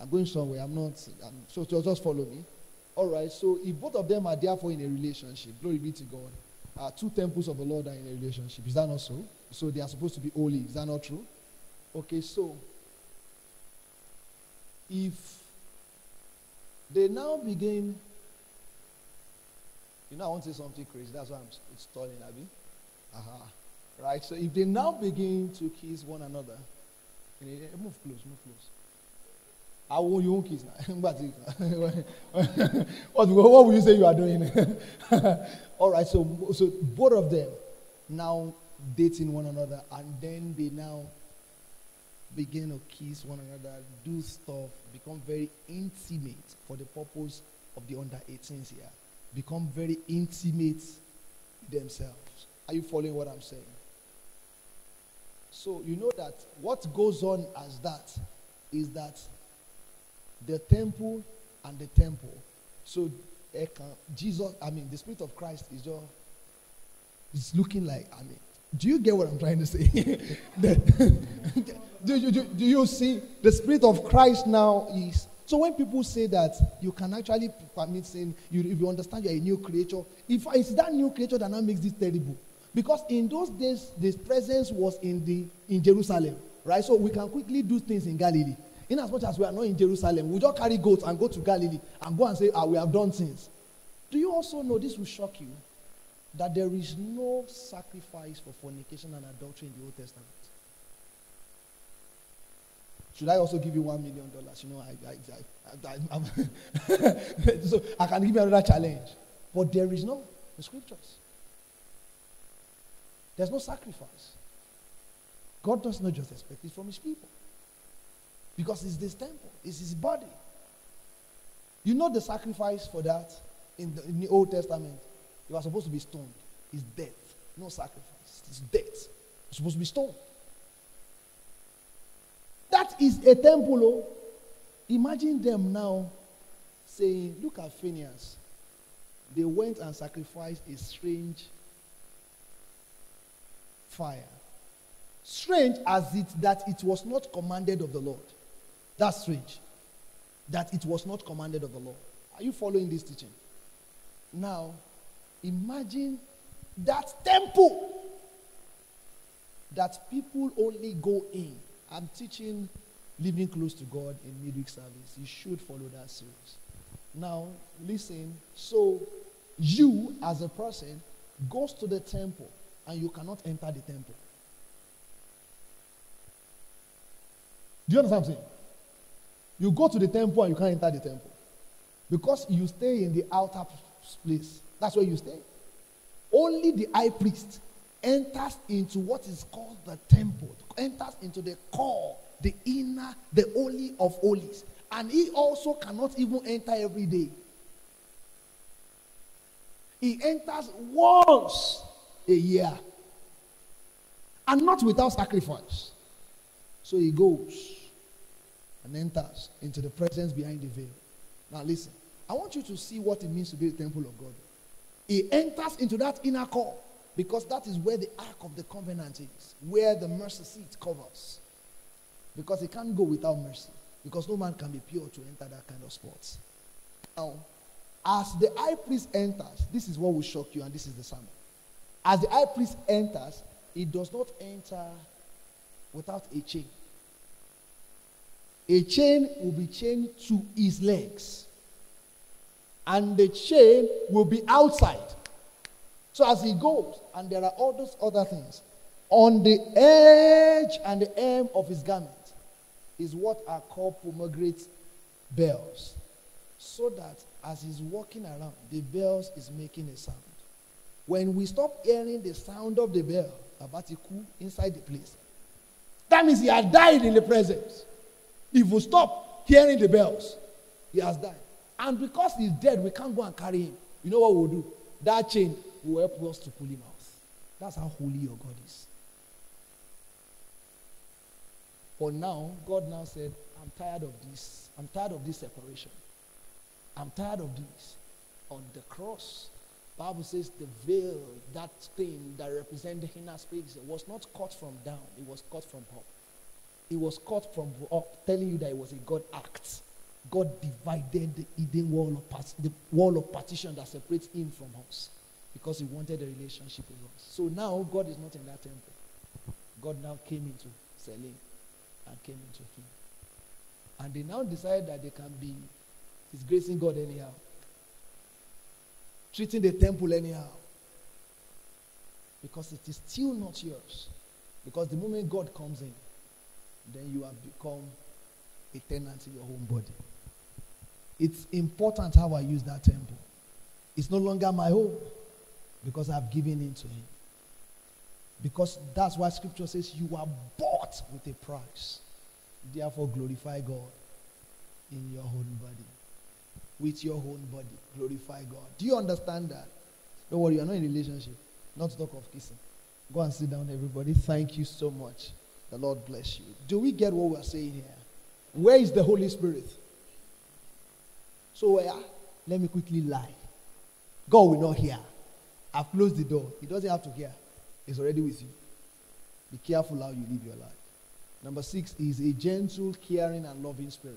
I'm going somewhere. I'm not. I'm, so just follow me. All right. So if both of them are therefore in a relationship, glory be to God. Uh, two temples of the Lord are in a relationship. Is that not so? So they are supposed to be holy. Is that not true? Okay. So if they now begin, you know, I want to say something crazy. That's why I'm stalling, Abby. Uh-huh. Right? So if they now begin to kiss one another, move close, move close. I won't, you won't kiss now. what, what will you say you are doing? All right, so, so both of them now dating one another, and then they now begin to kiss one another, do stuff, become very intimate for the purpose of the under 18s here. Become very intimate themselves. Are you following what I'm saying? So you know that what goes on as that is that the temple and the temple. So eh, Jesus, I mean, the Spirit of Christ is just is looking like, I mean, do you get what I'm trying to say? the, do, you, do, do you see the Spirit of Christ now is so when people say that you can actually permit saying you, if you understand you're a new creature, if it's that new creature that now makes this terrible. Because in those days, this presence was in the in Jerusalem, right? So we can quickly do things in Galilee. In as much as we are not in Jerusalem, we just carry goats and go to Galilee and go and say, ah, we have done things. Do you also know this will shock you? That there is no sacrifice for fornication and adultery in the Old Testament. Should I also give you one million dollars? You know, I, I, I, I so I can give you another challenge. But there is no the scriptures. There's no sacrifice. God does not just expect it from his people. Because it's this temple, it's his body. You know the sacrifice for that in the, in the Old Testament? You are supposed to be stoned. It's death. No sacrifice. It's death. You're supposed to be stoned. That is a temple. Oh. Imagine them now saying, Look at Phineas. They went and sacrificed a strange fire. Strange as it that it was not commanded of the Lord. That's strange. That it was not commanded of the Lord. Are you following this teaching? Now, imagine that temple that people only go in I'm teaching living close to God in midweek service. You should follow that series. Now, listen. So, you as a person goes to the temple and you cannot enter the temple. Do you understand what I'm saying? You go to the temple and you can't enter the temple because you stay in the outer place. That's where you stay. Only the high priest enters into what is called the temple, enters into the core, the inner, the holy of holies. And he also cannot even enter every day. He enters once a year and not without sacrifice. So he goes and enters into the presence behind the veil. Now, listen, I want you to see what it means to be the temple of God. He enters into that inner core because that is where the ark of the covenant is, where the mercy seat covers. Because he can't go without mercy, because no man can be pure to enter that kind of spot. Now, as the high priest enters, this is what will shock you, and this is the sermon. As the high priest enters, he does not enter without a chain. A chain will be chained to his legs, and the chain will be outside. So as he goes, and there are all those other things, on the edge and the hem of his garment is what are called pomegranate bells. So that as he's walking around, the bells is making a sound. When we stop hearing the sound of the bell, Abatiku inside the place, that means he has died in the presence. If we stop hearing the bells, he has died. And because he's dead, we can't go and carry him. You know what we'll do? That chain will help us to pull him out. That's how holy your God is. But now, God now said, I'm tired of this. I'm tired of this separation. I'm tired of this. On the cross, Bible says the veil, that thing that represents the inner space, was not cut from down, it was cut from up. It was cut from up, telling you that it was a God act. God divided the Eden wall of part, the wall of partition that separates him from us because he wanted a relationship with us. So now God is not in that temple. God now came into Selim and came into him. And they now decide that they can be disgracing God anyhow, treating the temple anyhow. Because it is still not yours. Because the moment God comes in, then you have become a tenant in your own body. It's important how I use that temple. It's no longer my home because I've given in to Him. Because that's why Scripture says you are bought with a price. Therefore, glorify God in your own body. With your own body, glorify God. Do you understand that? Don't worry, you're not in a relationship. Not to talk of kissing. Go and sit down, everybody. Thank you so much. The Lord bless you. Do we get what we're saying here? Where is the Holy Spirit? So, uh, let me quickly lie. God will not hear. I've closed the door. He doesn't have to hear. He's already with you. Be careful how you live your life. Number six is a gentle, caring, and loving spirit.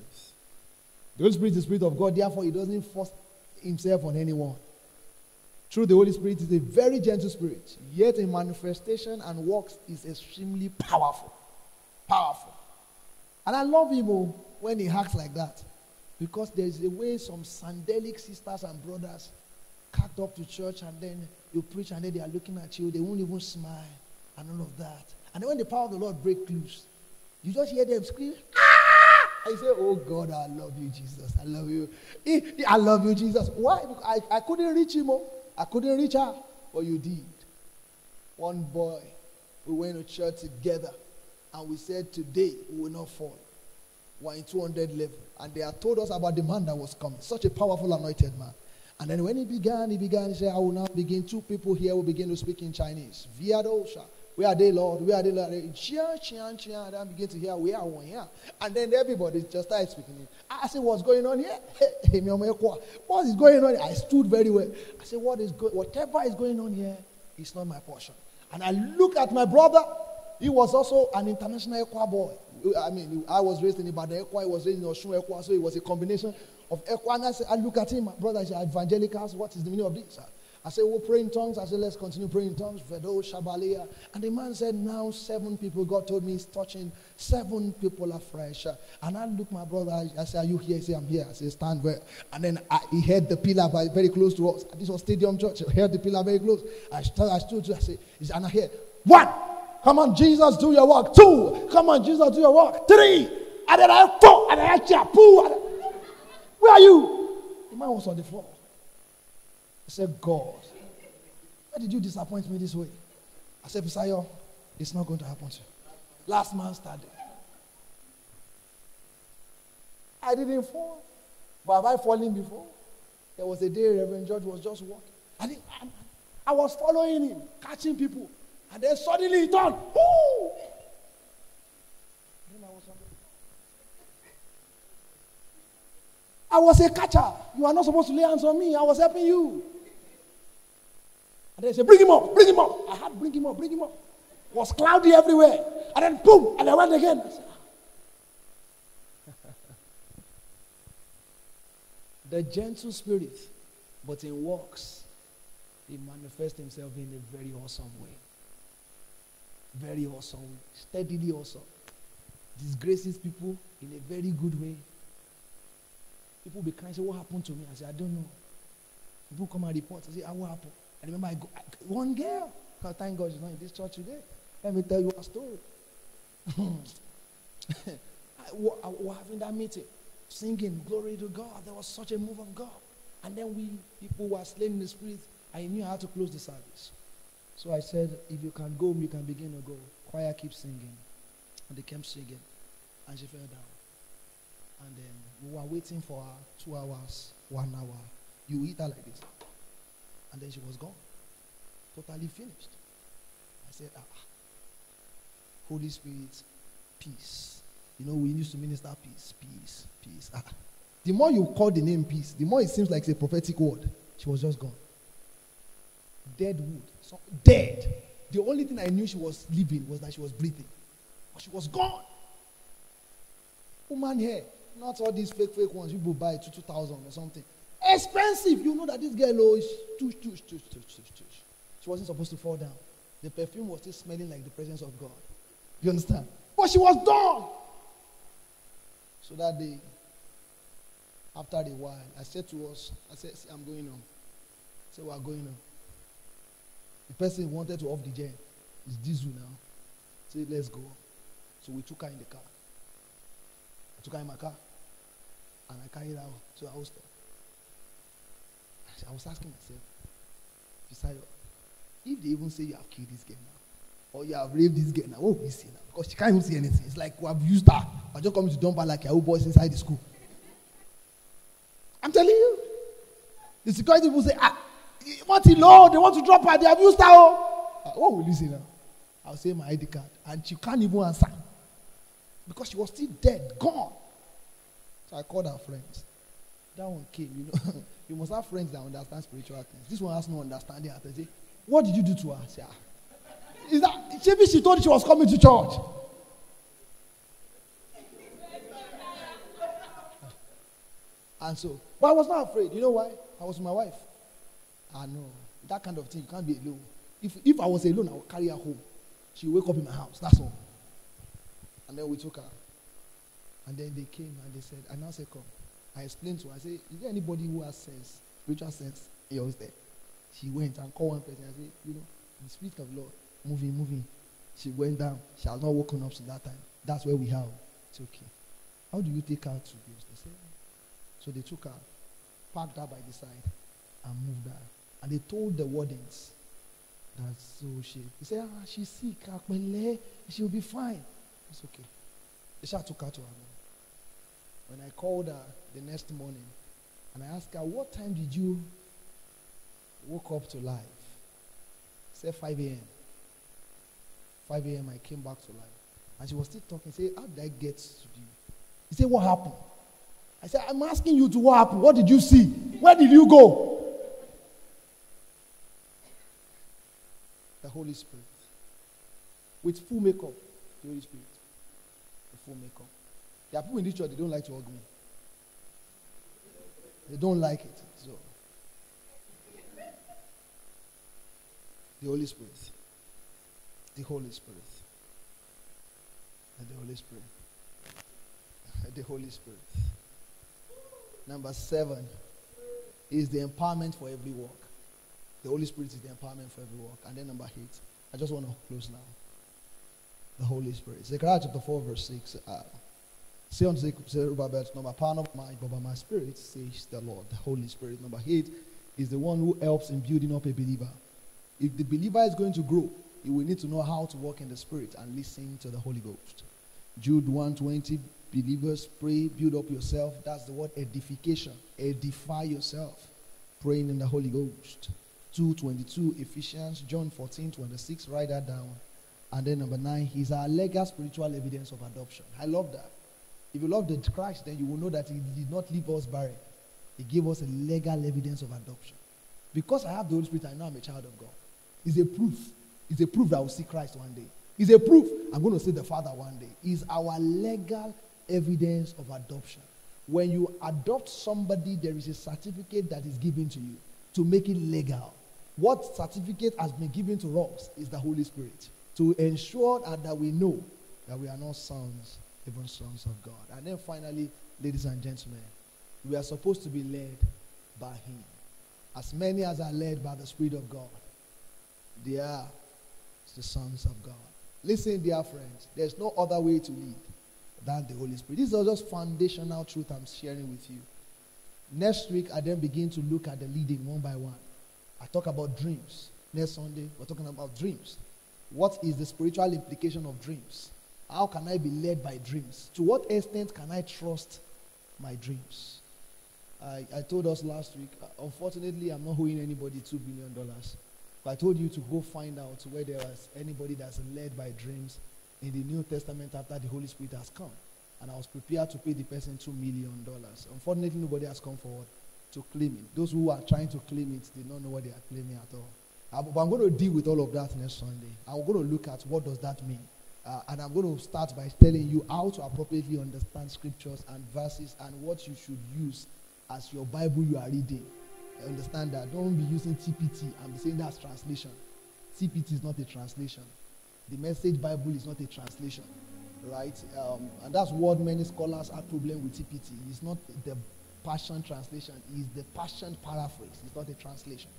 The Holy Spirit is the Spirit of God, therefore, He doesn't force Himself on anyone. Through the Holy Spirit is a very gentle spirit, yet in manifestation and works is extremely powerful. Powerful. And I love him oh, when he acts like that. Because there's a way some sandalic sisters and brothers cut up to church and then you preach and then they are looking at you. They won't even smile and all of that. And then when the power of the Lord breaks loose, you just hear them scream, ah! I say, Oh God, I love you, Jesus. I love you. I love you, Jesus. Why? I, I couldn't reach him. Oh. I couldn't reach her, but you did. One boy, we went to church together, and we said, Today we will not fall. We're in 200 level. And they had told us about the man that was coming. Such a powerful, anointed man. And then when he began, he began, he said, I will now begin. Two people here will begin to speak in Chinese. Via Osha. Where are they, Lord? Where are they, Lord? Chia, chia, chia. Then I begin to hear, we are one here. And then everybody just started speaking. I said, what's going on here? what is going on? I stood very well. I said, what is go- whatever is going on here is not my portion. And I look at my brother. He was also an international Ekwa boy. I mean, I was raised in Ibadan Ekwa. He was raised in Oshun Ekwa. So it was a combination of Ekwa. And I said, I look at him, my brother. I said, evangelicals, what is the meaning of this? I said, we'll pray in tongues. I said, let's continue praying in tongues. Vedo, Shabalia. And the man said, now seven people. God told me he's touching seven people afresh. And I look my brother. I said, are you here? He said, I'm here. I said, stand where? And then I, he heard the pillar by, very close to us. This was Stadium Church. He heard the pillar very close. I stood, I stood, I said, and I hear, one. Come on, Jesus, do your work. Two. Come on, Jesus, do your work. Three. And then I four. And then I chapu. Where are you? The man was on the floor. I said, God, why did you disappoint me this way? I said, Fisayo, it's not going to happen to you. Last man started. I didn't fall. But have I fallen before? There was a day Reverend George was just walking. I, I, I was following him, catching people. And then suddenly he turned. I was a catcher. You are not supposed to lay hands on me. I was helping you. And they said, Bring him up, bring him up. I had to bring him up, bring him up. It was cloudy everywhere. And then boom, and I went again. I said, the gentle spirit, but in works, he manifests himself in a very awesome way. Very awesome. Steadily awesome. Disgraces people in a very good way. People be crying, say, What happened to me? I say, I don't know. People come and report. I say, ah, What happened? I remember I go, I, one girl. God, thank God she's not in this church today. Let me tell you a story. I, was having that meeting, singing, Glory to God. There was such a move of God. And then we, people were slain in the spirit. I knew how to close the service. So I said, If you can go, you can begin to go. Choir keeps singing. And they kept singing. And she fell down. And then we were waiting for her two hours, one hour. You eat her like this. And then she was gone. Totally finished. I said, ah, Holy Spirit, peace. You know, we used to minister peace, peace, peace. Ah. The more you call the name peace, the more it seems like it's a prophetic word. She was just gone. Dead wood. So, dead. The only thing I knew she was living was that she was breathing. But she was gone. Woman here, not all these fake, fake ones people buy two, 2000 or something. Expensive. You know that this girl, oh, is. She wasn't supposed to fall down. The perfume was still smelling like the presence of God. You understand? But she was done. So that day, after a while, I said to us, I said, I'm going. I said, We are going on. The person wanted to off the gen. It's diesel now. Said, Let's go. So we took her in the car I took her in my car and I carried her to the house. I was asking myself, Fisayo, if they even say you have killed this girl now, or you have raped this girl now, what will we see now? Because she can't even see anything. It's like we have used her. I just come to dump her like your boys inside the school. I'm telling you. The security people say, ah, what in law? They want to drop her. They have used her. Oh. Uh, what will you say now? I'll say my ID card. And she can't even answer because she was still dead, gone. So I called her friends. That one came, you know. you must have friends that understand spiritual things. This one has no understanding. I say, What did you do to her? Say, ah. Is that maybe she told she was coming to church? and so, but I was not afraid. You know why? I was with my wife. I know. That kind of thing, you can't be alone. If, if I was alone, I would carry her home. She wake up in my house. That's all. And then we took her. And then they came and they said, I now said, Come. I explained to her, I said, Is there anybody who has sense, spiritual sense? He was there. She went and called one person. I said, You know, the Spirit of Lord, moving, moving. She went down. She has not woken up since that time. That's where we have. It's okay. How do you take her to this? They said, So they took her, parked her by the side, and moved her. And they told the wardens that so she, they said, ah, she's sick, she'll be fine. It's okay. Isha took her to her room. When I called her the next morning and I asked her, What time did you woke up to life? Say 5 a.m. 5 a.m. I came back to life. And she was still talking. Say, How did I get to you? He said, What happened? I said, I'm asking you to what happened. What did you see? Where did you go? Holy Spirit. With full makeup, the Holy Spirit The full makeup. There are people in this church, they don't like to hug me. They don't like it. So, the Holy Spirit. The Holy Spirit. And the Holy Spirit. the Holy Spirit. Number seven is the empowerment for every work. The Holy Spirit is the empowerment for every work. And then number eight, I just want to close now the Holy Spirit. Zechariah chapter 4, verse 6. Uh, say unto Zerubbabel, not by power, not but by my spirit, says the Lord. The Holy Spirit. Number 8 is the one who helps in building up a believer. If the believer is going to grow, he will need to know how to walk in the Spirit and listen to the Holy Ghost. Jude 120, believers pray, build up yourself. That's the word edification. Edify yourself. Praying in the Holy Ghost. 2 22, Ephesians, John 14 26. Write that down. And then number nine, he's our legal spiritual evidence of adoption. I love that. If you love the Christ, then you will know that he did not leave us barren. He gave us a legal evidence of adoption. Because I have the Holy Spirit, I know I'm a child of God. It's a proof. It's a proof that I will see Christ one day. It's a proof I'm going to see the Father one day. It's our legal evidence of adoption. When you adopt somebody, there is a certificate that is given to you to make it legal. What certificate has been given to us is the Holy Spirit to ensure that that we know that we are not sons, even sons of God. And then finally, ladies and gentlemen, we are supposed to be led by Him. As many as are led by the Spirit of God, they are the sons of God. Listen, dear friends, there's no other way to lead than the Holy Spirit. These are just foundational truth I'm sharing with you. Next week, I then begin to look at the leading one by one. I talk about dreams. Next Sunday, we're talking about dreams. What is the spiritual implication of dreams? How can I be led by dreams? To what extent can I trust my dreams? I, I told us last week, uh, unfortunately, I'm not owing anybody $2 billion. But I told you to go find out where there was anybody that's led by dreams in the New Testament after the Holy Spirit has come. And I was prepared to pay the person $2 million. Unfortunately, nobody has come forward to claim it. Those who are trying to claim it, they don't know what they are claiming at all. But I'm going to deal with all of that next Sunday. I'm going to look at what does that mean. Uh, and I'm going to start by telling you how to appropriately understand scriptures and verses and what you should use as your Bible you are reading. I understand that. Don't be using TPT I'm saying that's translation. TPT is not a translation. The Message Bible is not a translation, right? Um, and that's what many scholars have problem with TPT. It's not the Passion translation. is the Passion paraphrase. It's not a translation.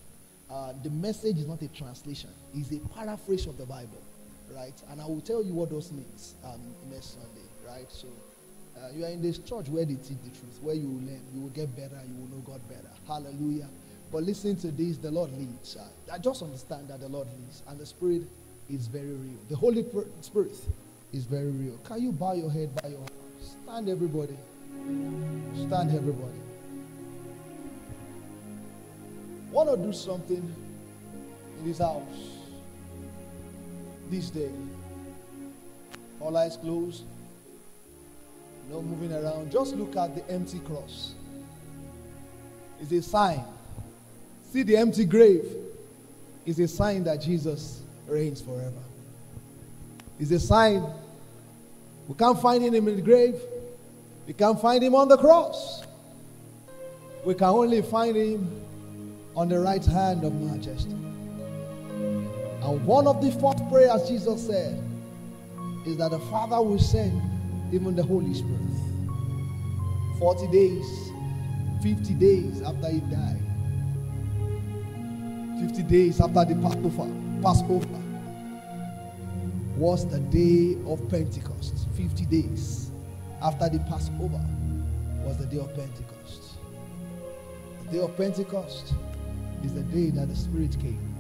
Uh, the message is not a translation. It's a paraphrase of the Bible, right? And I will tell you what those means um, next Sunday, right? So uh, you are in this church where they teach the truth, where you will learn, you will get better, you will know God better. Hallelujah. But listen to this, the Lord leads. Uh, I just understand that the Lord leads, and the Spirit is very real. The Holy Spirit is very real. Can you bow your head, bow your heart? Stand, everybody. Stand, everybody. Want to do something in this house this day? All eyes closed. No moving around. Just look at the empty cross. It's a sign. See the empty grave. It's a sign that Jesus reigns forever. It's a sign. We can't find him in the grave. We can't find him on the cross. We can only find him on the right hand of majesty. And one of the first prayers Jesus said is that the Father will send even the Holy Spirit. 40 days, 50 days after he died, 50 days after the Passover, Passover was the day of Pentecost. 50 days after the Passover was the day of Pentecost. The day of Pentecost is the day that the Spirit came.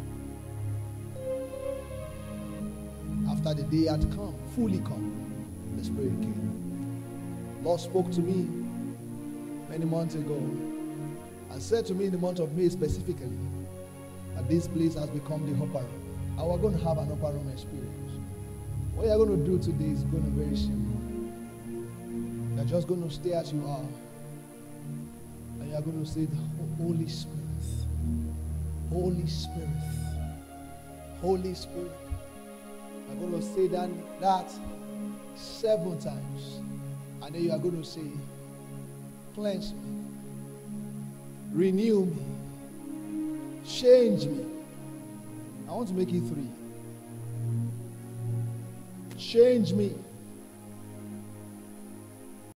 After the day had come, fully come, the Spirit came. Lord spoke to me many months ago and said to me in the month of May specifically that this place has become the upper room. And we're going to have an upper room experience. What you're going to do today is going to be very simple. You're just going to stay as you are. And you're going to say, the Holy Spirit, Holy Spirit, Holy Spirit. I'm going to say that, that seven times. And then you are going to say, Cleanse me, renew me, change me. I want to make it three. Change me,